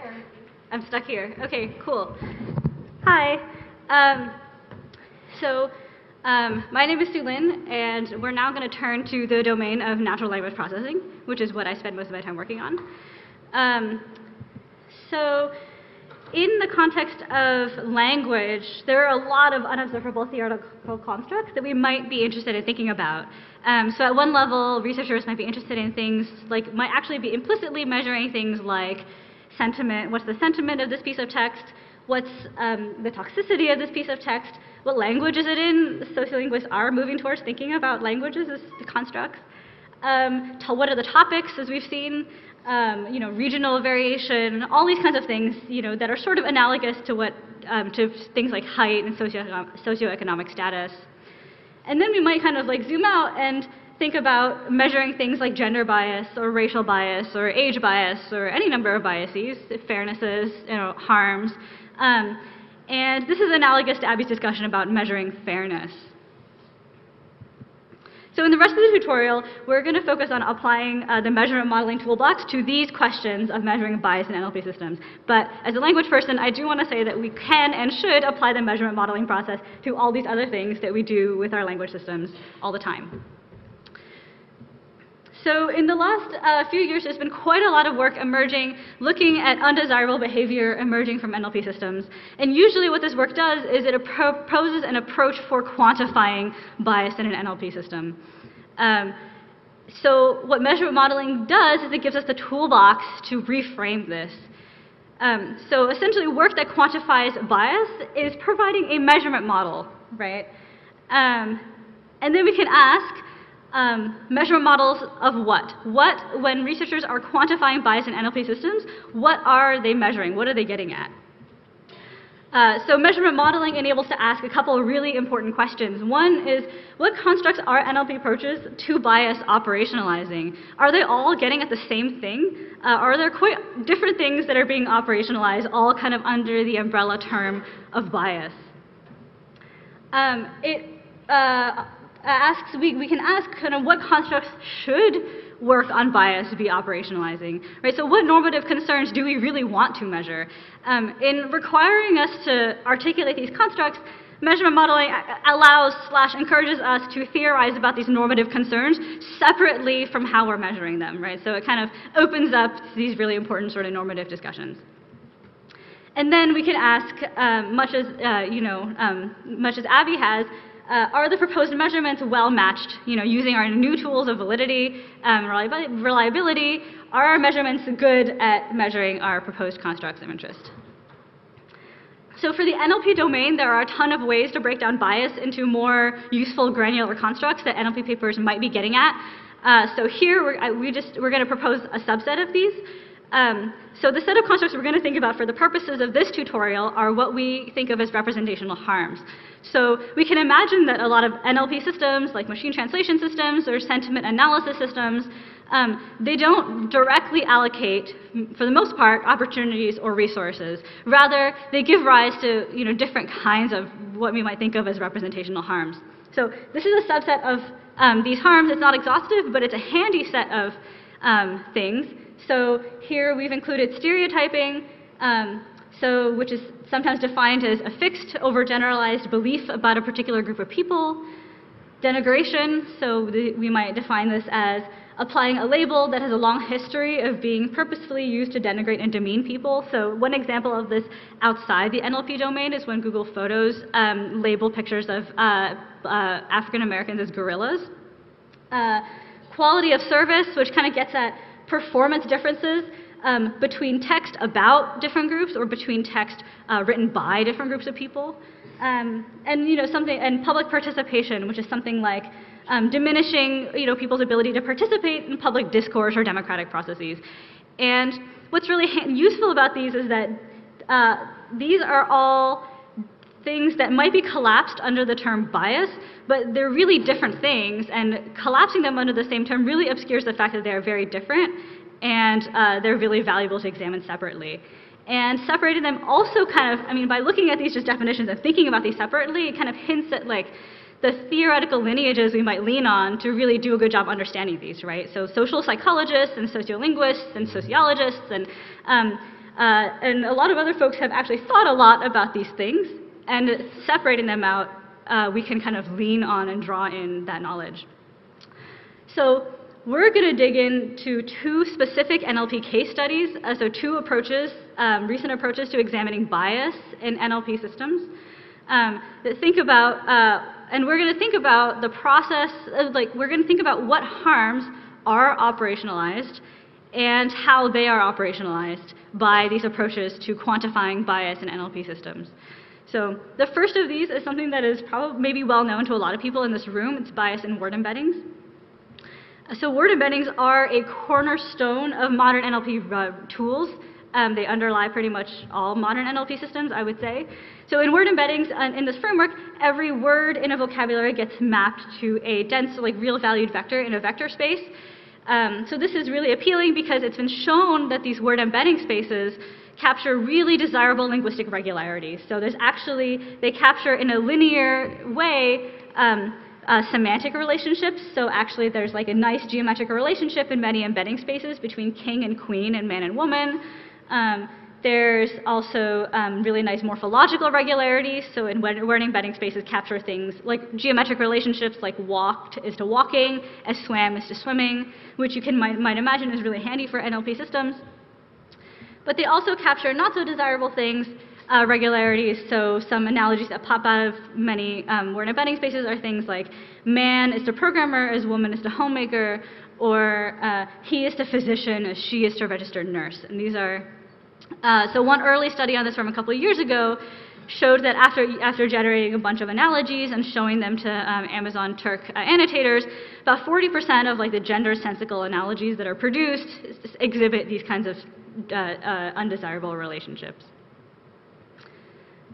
I'm stuck here. Okay, cool. Hi. Um, so, um, my name is Su Lin, and we're now going to turn to the domain of natural language processing, which is what I spend most of my time working on. Um, so, in the context of language, there are a lot of unobservable theoretical constructs that we might be interested in thinking about. Um, so at one level, researchers might be interested in things like, might actually be implicitly measuring things like sentiment, what's the sentiment of this piece of text, what's um, the toxicity of this piece of text, what language is it in? Sociolinguists are moving towards thinking about languages as constructs. Um, what are the topics, as we've seen, um, you know, regional variation, all these kinds of things, you know, that are sort of analogous to what, um, to things like height and socioeconomic, socioeconomic status. And then we might kind of like zoom out and think about measuring things like gender bias or racial bias or age bias or any number of biases, fairnesses, you know, harms. Um, and this is analogous to Abby's discussion about measuring fairness. So in the rest of the tutorial, we're going to focus on applying uh, the measurement modeling toolbox to these questions of measuring bias in NLP systems. But as a language person, I do want to say that we can and should apply the measurement modeling process to all these other things that we do with our language systems all the time. So in the last uh, few years, there's been quite a lot of work emerging, looking at undesirable behavior emerging from NLP systems. And usually what this work does is it proposes an approach for quantifying bias in an NLP system. Um, so what measurement modeling does is it gives us the toolbox to reframe this. Um, so essentially, work that quantifies bias is providing a measurement model, right? Um, and then we can ask, um, measurement models of what? What, when researchers are quantifying bias in NLP systems, what are they measuring? What are they getting at? Uh, so measurement modeling enables to ask a couple of really important questions. One is, what constructs are NLP approaches to bias operationalizing? Are they all getting at the same thing? Uh, are there quite different things that are being operationalized, all kind of under the umbrella term of bias? Um, it uh, asks, we, we can ask kind of what constructs should work on bias be operationalizing, right? So what normative concerns do we really want to measure? Um, in requiring us to articulate these constructs, measurement modeling allows slash encourages us to theorize about these normative concerns separately from how we're measuring them, right? So it kind of opens up these really important sort of normative discussions. And then we can ask, um, much as, uh, you know, um, much as Abby has, uh, are the proposed measurements well matched? You know, using our new tools of validity, um, reliability, are our measurements good at measuring our proposed constructs of interest? So for the NLP domain, there are a ton of ways to break down bias into more useful granular constructs that NLP papers might be getting at. Uh, so here, we're, we just, we're going to propose a subset of these. Um, so the set of constructs we're going to think about for the purposes of this tutorial are what we think of as representational harms. So we can imagine that a lot of NLP systems, like machine translation systems or sentiment analysis systems, um, they don't directly allocate, for the most part, opportunities or resources. Rather, they give rise to you know, different kinds of what we might think of as representational harms. So this is a subset of um, these harms. It's not exhaustive, but it's a handy set of um, things. So here we've included stereotyping, um, so which is sometimes defined as a fixed, overgeneralized belief about a particular group of people. Denigration, so we might define this as applying a label that has a long history of being purposefully used to denigrate and demean people. So one example of this outside the NLP domain is when Google Photos um, label pictures of uh, uh, African Americans as gorillas. Uh, quality of service, which kind of gets at performance differences um, between text about different groups or between text uh, written by different groups of people. Um, and you know something and public participation, which is something like um, diminishing you know people's ability to participate in public discourse or democratic processes. And what's really useful about these is that uh, these are all things that might be collapsed under the term bias, but they're really different things, and collapsing them under the same term really obscures the fact that they are very different, and uh, they're really valuable to examine separately. And separating them also kind of, I mean, by looking at these just definitions and thinking about these separately, it kind of hints at like the theoretical lineages we might lean on to really do a good job understanding these, right? So social psychologists and sociolinguists and sociologists and um, uh, and a lot of other folks have actually thought a lot about these things, and separating them out, uh, we can kind of lean on and draw in that knowledge. So we're going to dig into two specific NLP case studies, uh, so two approaches, um, recent approaches to examining bias in NLP systems. Um, that think about, uh, and we're going to think about the process, of, like we're going to think about what harms are operationalized and how they are operationalized by these approaches to quantifying bias in NLP systems. So the first of these is something that is probably maybe well known to a lot of people in this room. It's bias in word embeddings. So word embeddings are a cornerstone of modern NLP uh, tools. Um, they underlie pretty much all modern NLP systems, I would say. So in word embeddings, uh, in this framework, every word in a vocabulary gets mapped to a dense, like real valued vector in a vector space. Um, so this is really appealing because it's been shown that these word embedding spaces capture really desirable linguistic regularities. So there's actually, they capture in a linear way um, uh, semantic relationships. So actually there's like a nice geometric relationship in many embedding spaces between king and queen and man and woman. Um, there's also um, really nice morphological regularities. So in word embedding spaces capture things like geometric relationships like walked is to walking, as swam is to swimming, which you can might, might imagine is really handy for NLP systems. But they also capture not so desirable things uh, regularities. So some analogies that pop out of many um, word embedding spaces are things like man is to programmer as woman is to homemaker, or uh, he is to physician as she is to registered nurse. And these are, uh, so one early study on this from a couple of years ago showed that after, after generating a bunch of analogies and showing them to um, Amazon Turk uh, annotators, about 40% of like the gender sensical analogies that are produced exhibit these kinds of uh, uh, undesirable relationships.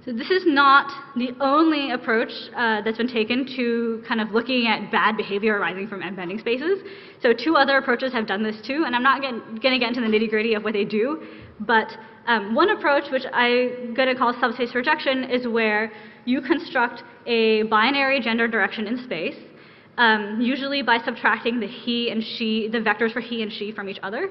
So this is not the only approach uh, that's been taken to kind of looking at bad behavior arising from embedding spaces. So two other approaches have done this too, and I'm not going to get into the nitty gritty of what they do, but um, one approach, which I'm going to call subspace rejection, is where you construct a binary gender direction in space, um, usually by subtracting the he and she, the vectors for he and she from each other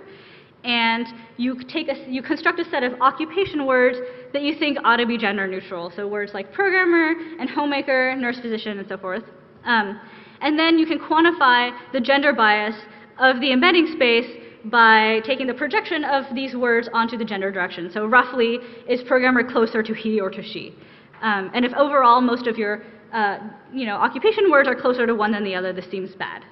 and you take a, you construct a set of occupation words that you think ought to be gender neutral. So words like programmer and homemaker, nurse physician, and so forth. Um, and then you can quantify the gender bias of the embedding space by taking the projection of these words onto the gender direction. So roughly, is programmer closer to he or to she? Um, and if overall most of your uh, you know, occupation words are closer to one than the other, this seems bad.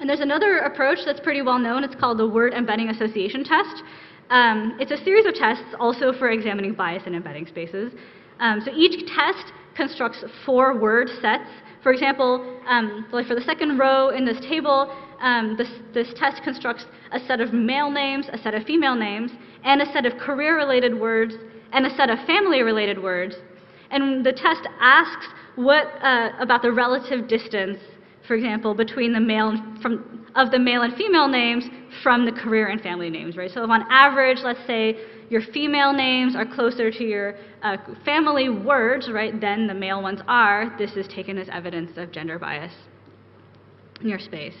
And there's another approach that's pretty well known. It's called the word embedding association test. Um, it's a series of tests also for examining bias in embedding spaces. Um, so each test constructs four word sets. For example, um, like for the second row in this table, um, this, this test constructs a set of male names, a set of female names, and a set of career-related words, and a set of family-related words. And the test asks what uh, about the relative distance for example, between the male from, of the male and female names from the career and family names, right? So if on average, let's say your female names are closer to your uh, family words, right, than the male ones are, this is taken as evidence of gender bias in your space.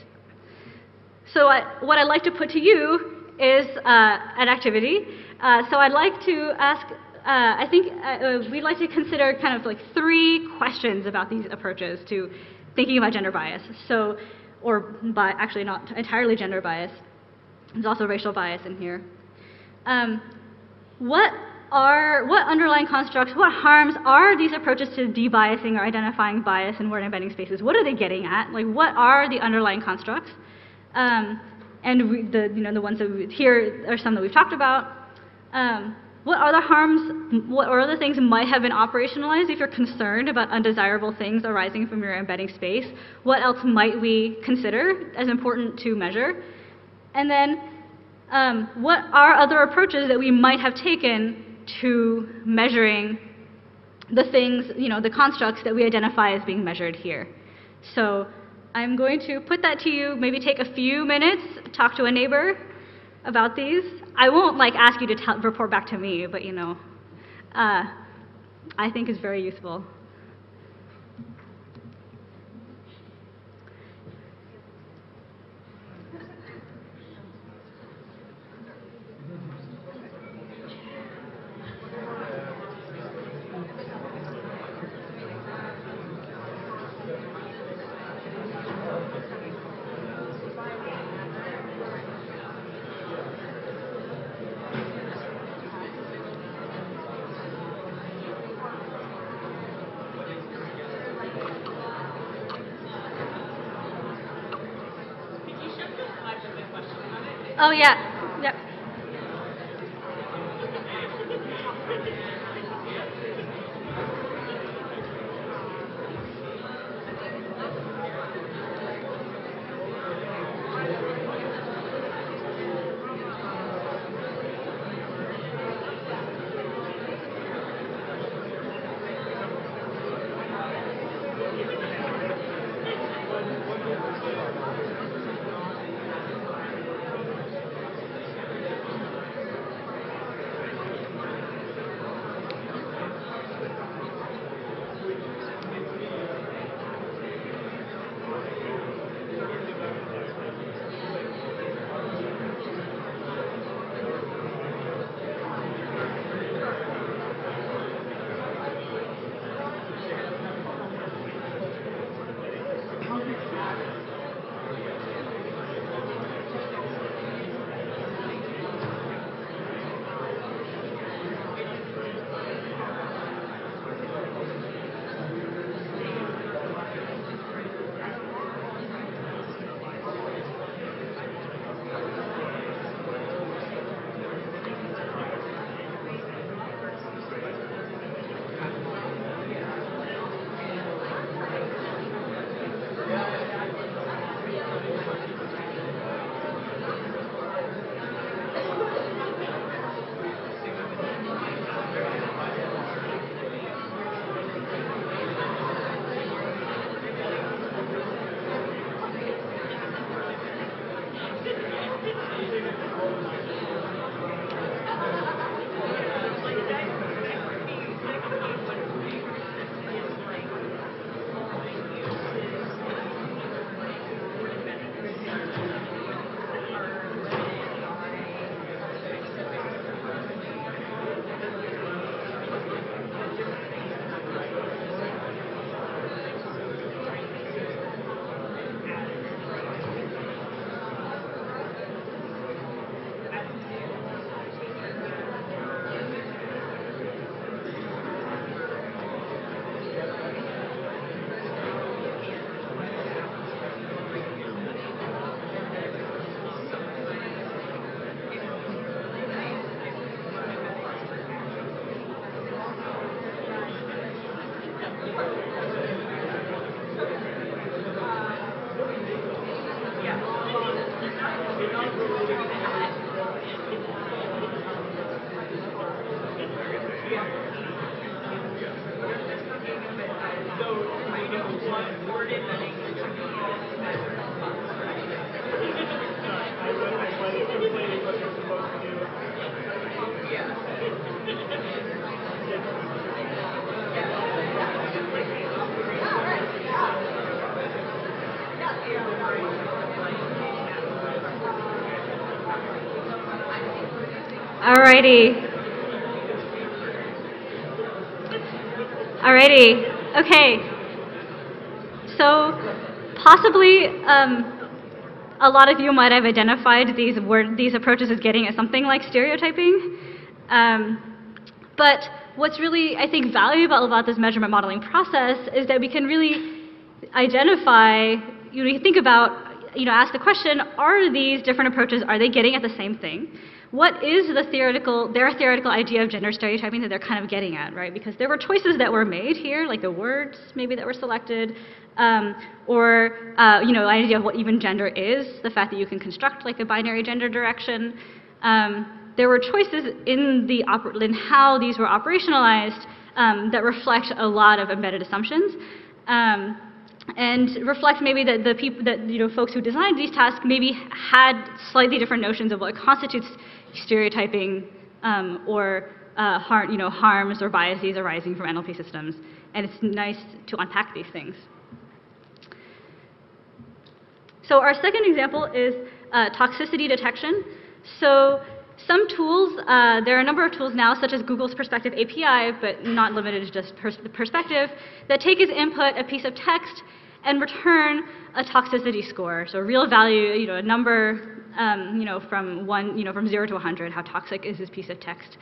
So I, what I'd like to put to you is uh, an activity. Uh, so I'd like to ask, uh, I think uh, we'd like to consider kind of like three questions about these approaches to thinking about gender bias. So, or by, actually not entirely gender bias. There's also racial bias in here. Um, what are, what underlying constructs, what harms are these approaches to debiasing or identifying bias in word embedding spaces? What are they getting at? Like, what are the underlying constructs? Um, and we, the, you know, the ones that we, here are some that we've talked about. Um, what other harms, what are other things might have been operationalized if you're concerned about undesirable things arising from your embedding space? What else might we consider as important to measure? And then, um, what are other approaches that we might have taken to measuring the things, you know, the constructs that we identify as being measured here? So I'm going to put that to you, maybe take a few minutes, talk to a neighbor, about these. I won't like ask you to report back to me, but you know, uh, I think is very useful. Alrighty. Alrighty. Okay. So possibly um, a lot of you might have identified these word, these approaches as getting at something like stereotyping. Um, but what's really, I think, valuable about this measurement modeling process is that we can really identify, you know, you think about, you know, ask the question, are these different approaches, are they getting at the same thing? What is the theoretical, their theoretical idea of gender stereotyping that they're kind of getting at, right? Because there were choices that were made here, like the words maybe that were selected, um, or uh, you know, the idea of what even gender is, the fact that you can construct like a binary gender direction. Um, there were choices in, the in how these were operationalized um, that reflect a lot of embedded assumptions. Um, and reflect maybe that the people that you know folks who designed these tasks maybe had slightly different notions of what constitutes stereotyping um, or uh, you know harms or biases arising from NLP systems. And it's nice to unpack these things. So our second example is uh, toxicity detection. So some tools, uh, there are a number of tools now, such as Google's Perspective API, but not limited to just pers perspective, that take as input a piece of text and return a toxicity score. So a real value, you know, a number, um, you know, from one, you know, from zero to 100, how toxic is this piece of text?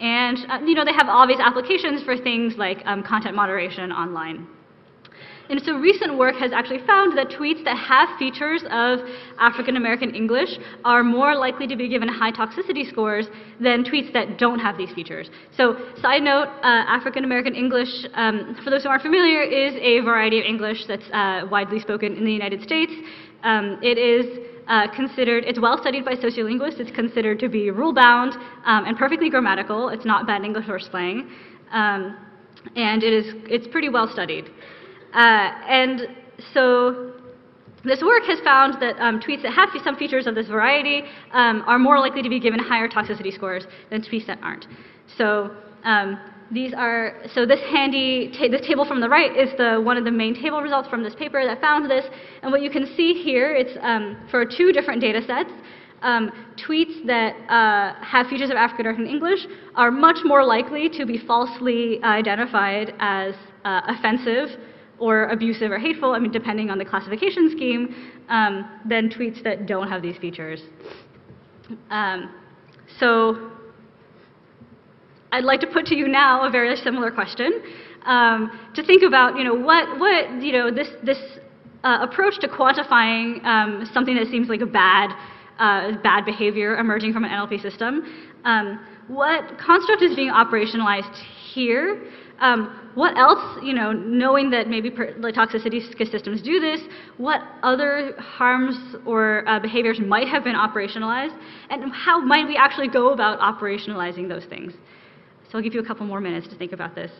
And, uh, you know, they have obvious applications for things like um, content moderation online. And so recent work has actually found that tweets that have features of African American English are more likely to be given high toxicity scores than tweets that don't have these features. So side note, uh, African American English, um, for those who aren't familiar, is a variety of English that's uh, widely spoken in the United States. Um, it is uh, considered, it's well studied by sociolinguists. It's considered to be rule bound um, and perfectly grammatical. It's not bad English or slang. Um, and it is, it's pretty well studied. Uh, and so this work has found that um, tweets that have some features of this variety um, are more likely to be given higher toxicity scores than tweets that aren't. So um, these are, so this handy, ta this table from the right is the, one of the main table results from this paper that found this. And what you can see here, it's um, for two different data sets. Um, tweets that uh, have features of African American English are much more likely to be falsely identified as uh, offensive or abusive or hateful, I mean, depending on the classification scheme, um, than tweets that don't have these features. Um, so I'd like to put to you now a very similar question um, to think about, you know, what, what you know, this, this uh, approach to quantifying um, something that seems like a bad, uh, bad behavior emerging from an NLP system. Um, what construct is being operationalized here um, what else, you know, knowing that maybe per, like toxicity systems do this, what other harms or uh, behaviors might have been operationalized, and how might we actually go about operationalizing those things? So I'll give you a couple more minutes to think about this.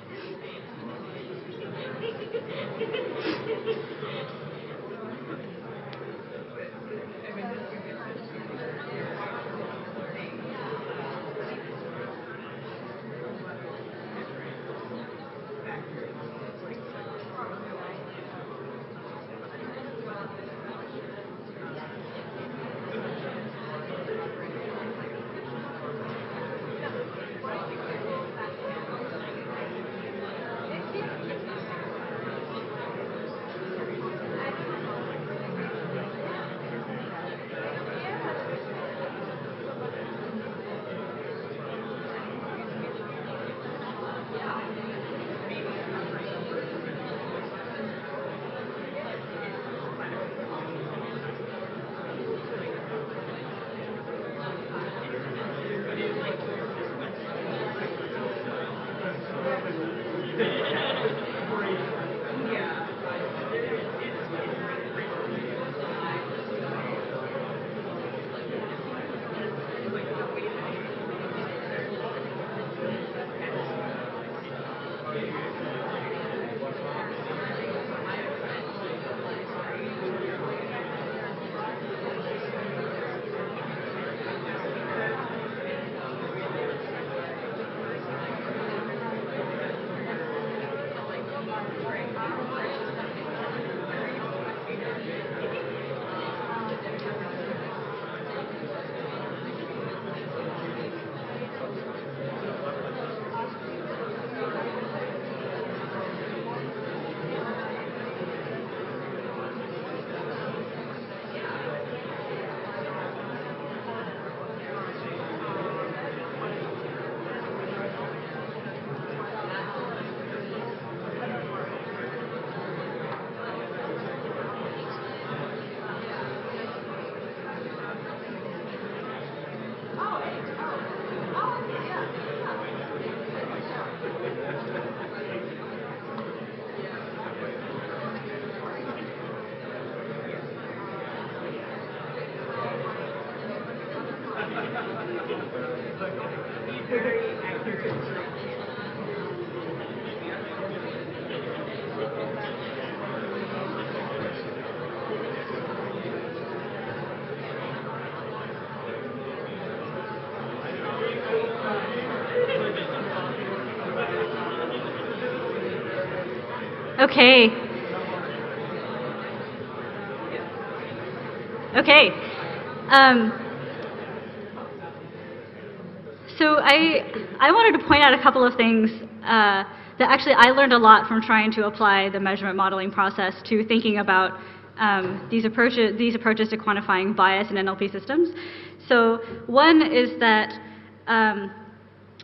Okay. Okay. Um, so I, I wanted to point out a couple of things uh, that actually I learned a lot from trying to apply the measurement modeling process to thinking about um, these, approaches, these approaches to quantifying bias in NLP systems. So one is that, um,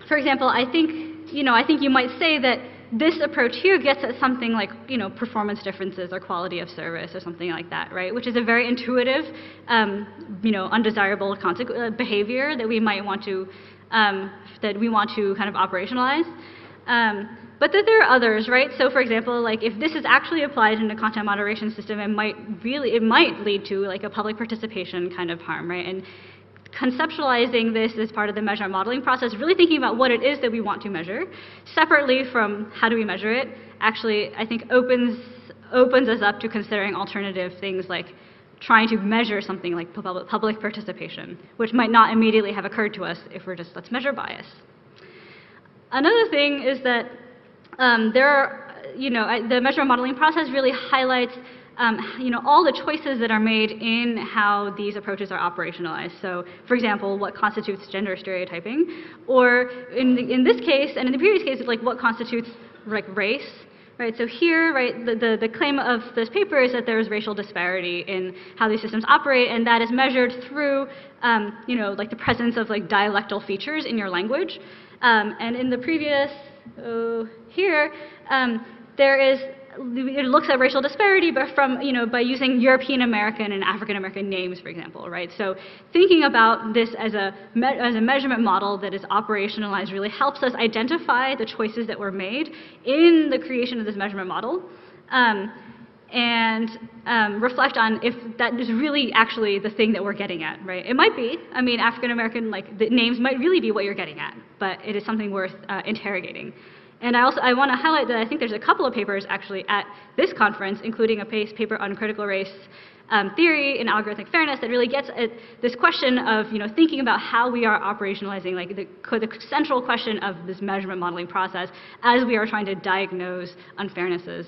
for example, I think, you know, I think you might say that this approach here gets at something like you know performance differences or quality of service or something like that, right? Which is a very intuitive, um, you know, undesirable uh, behavior that we might want to um, that we want to kind of operationalize. Um, but that there are others, right? So for example, like if this is actually applied in a content moderation system, it might really it might lead to like a public participation kind of harm, right? And conceptualizing this as part of the measure modeling process, really thinking about what it is that we want to measure, separately from how do we measure it, actually, I think opens, opens us up to considering alternative things like trying to measure something like public participation, which might not immediately have occurred to us if we're just, let's measure bias. Another thing is that um, there are, you know, the measurement modeling process really highlights um, you know, all the choices that are made in how these approaches are operationalized. So, for example, what constitutes gender stereotyping, or in, the, in this case, and in the previous case, like what constitutes like race, right? So here, right, the, the, the claim of this paper is that there is racial disparity in how these systems operate, and that is measured through, um, you know, like the presence of like dialectal features in your language. Um, and in the previous, uh, here, um, there is it looks at racial disparity, but from, you know, by using European American and African American names, for example, right? So thinking about this as a, as a measurement model that is operationalized really helps us identify the choices that were made in the creation of this measurement model. Um, and um, reflect on if that is really actually the thing that we're getting at, right? It might be. I mean, African American like the names might really be what you're getting at, but it is something worth uh, interrogating. And I also I want to highlight that I think there's a couple of papers actually at this conference, including a paper on critical race um, theory and algorithmic fairness that really gets at this question of you know thinking about how we are operationalizing like the, the central question of this measurement modeling process as we are trying to diagnose unfairnesses.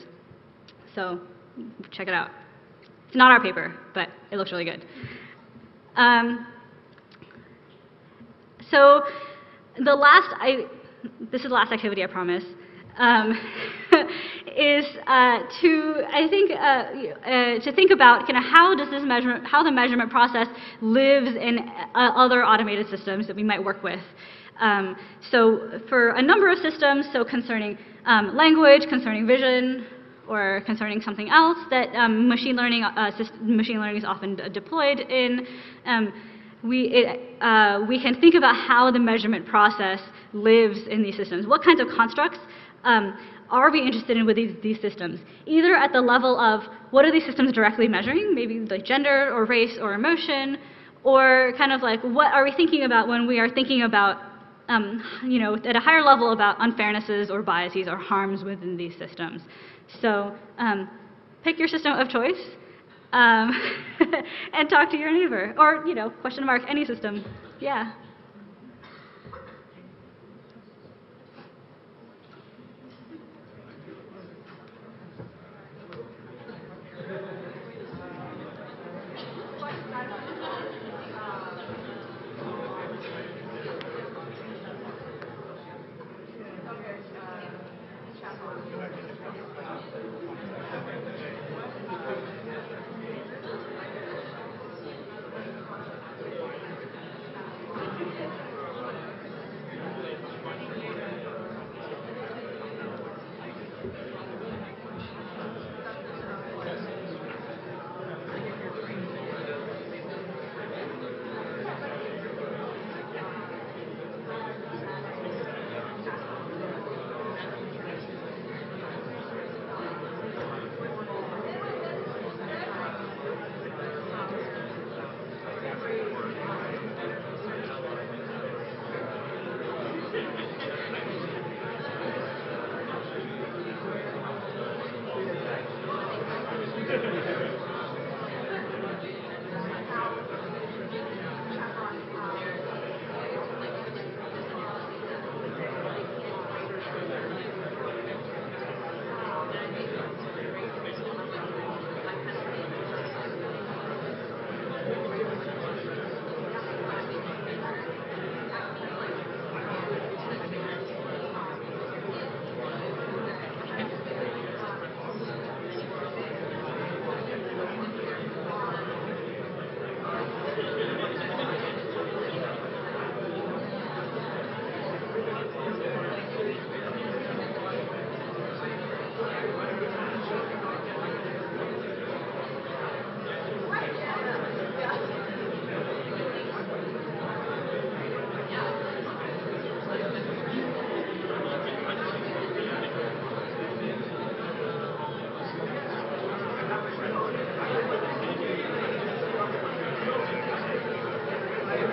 So check it out. It's not our paper, but it looks really good. Um, so the last I this is the last activity, I promise, um, is uh, to, I think, uh, uh, to think about kind of how does this measurement, how the measurement process lives in uh, other automated systems that we might work with. Um, so for a number of systems, so concerning um, language, concerning vision, or concerning something else that um, machine learning uh, machine learning is often deployed in. Um, we, it, uh, we can think about how the measurement process lives in these systems. What kinds of constructs um, are we interested in with these, these systems? Either at the level of what are these systems directly measuring, maybe like gender or race or emotion, or kind of like what are we thinking about when we are thinking about, um, you know, at a higher level about unfairnesses or biases or harms within these systems. So um, pick your system of choice um, and talk to your neighbor. Or, you know, question mark, any system. Yeah.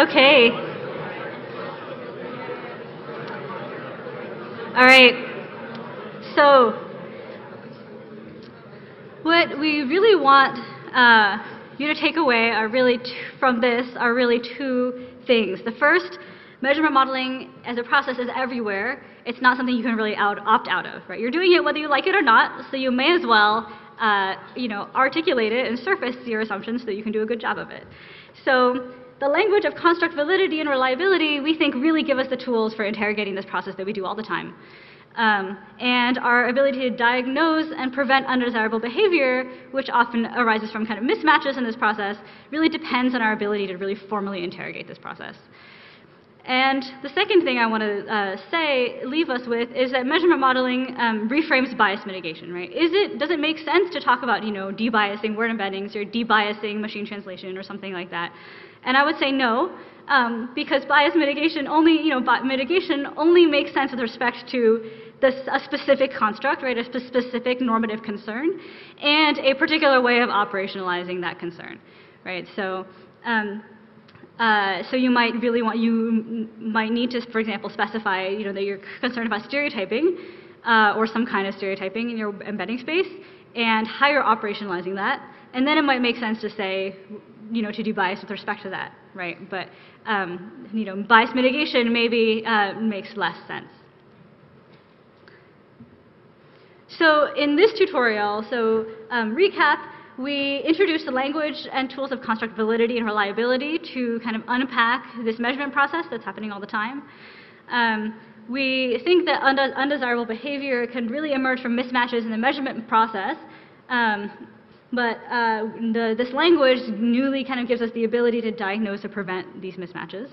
Okay. All right. So, what we really want uh, you to take away are really from this are really two things. The first, measurement modeling as a process is everywhere. It's not something you can really out, opt out of, right? You're doing it whether you like it or not, so you may as well, uh, you know, articulate it and surface your assumptions so that you can do a good job of it. So the language of construct validity and reliability, we think, really give us the tools for interrogating this process that we do all the time. Um, and our ability to diagnose and prevent undesirable behavior, which often arises from kind of mismatches in this process, really depends on our ability to really formally interrogate this process. And the second thing I want to uh, say, leave us with, is that measurement modeling um, reframes bias mitigation, right? Is it, does it make sense to talk about, you know, debiasing word embeddings or debiasing machine translation or something like that? And I would say no, um, because bias mitigation only, you know, mitigation only makes sense with respect to this, a specific construct, right, a spe specific normative concern, and a particular way of operationalizing that concern, right? So, um, uh, so you might really want, you might need to, for example, specify, you know, that you're concerned about stereotyping uh, or some kind of stereotyping in your embedding space, and how you're operationalizing that. And then it might make sense to say, you know, to do bias with respect to that, right? But, um, you know, bias mitigation maybe uh, makes less sense. So in this tutorial, so um, recap, we introduced the language and tools of construct validity and reliability to kind of unpack this measurement process that's happening all the time. Um, we think that undesirable behavior can really emerge from mismatches in the measurement process. Um, but uh, the, this language newly kind of gives us the ability to diagnose or prevent these mismatches.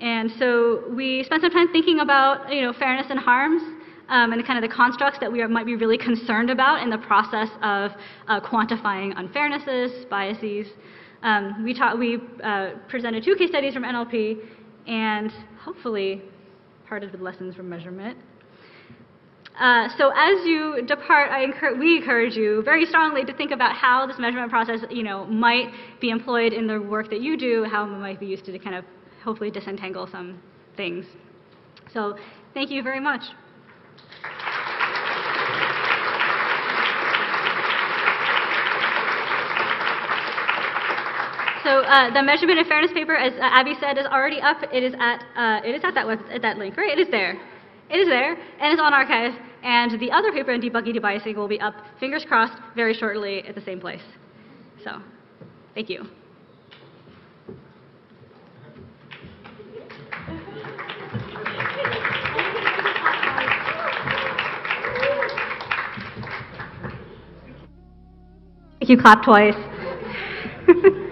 And so we spent some time thinking about you know, fairness and harms um, and kind of the constructs that we are, might be really concerned about in the process of uh, quantifying unfairnesses, biases. Um, we, taught, we uh, presented two case studies from NLP and hopefully parted with lessons from measurement. Uh, so as you depart, i encourage, we encourage you very strongly to think about how this measurement process, you know, might be employed in the work that you do, how it might be used to kind of hopefully disentangle some things. So thank you very much. So uh, the measurement of fairness paper, as uh, Abby said, is already up. It is at uh, it is at that web, at that link, right? It is there. It is there, and it's on arXiv. And the other paper on debugging debiasing will be up, fingers crossed, very shortly at the same place. So, thank you. Thank you, clap twice.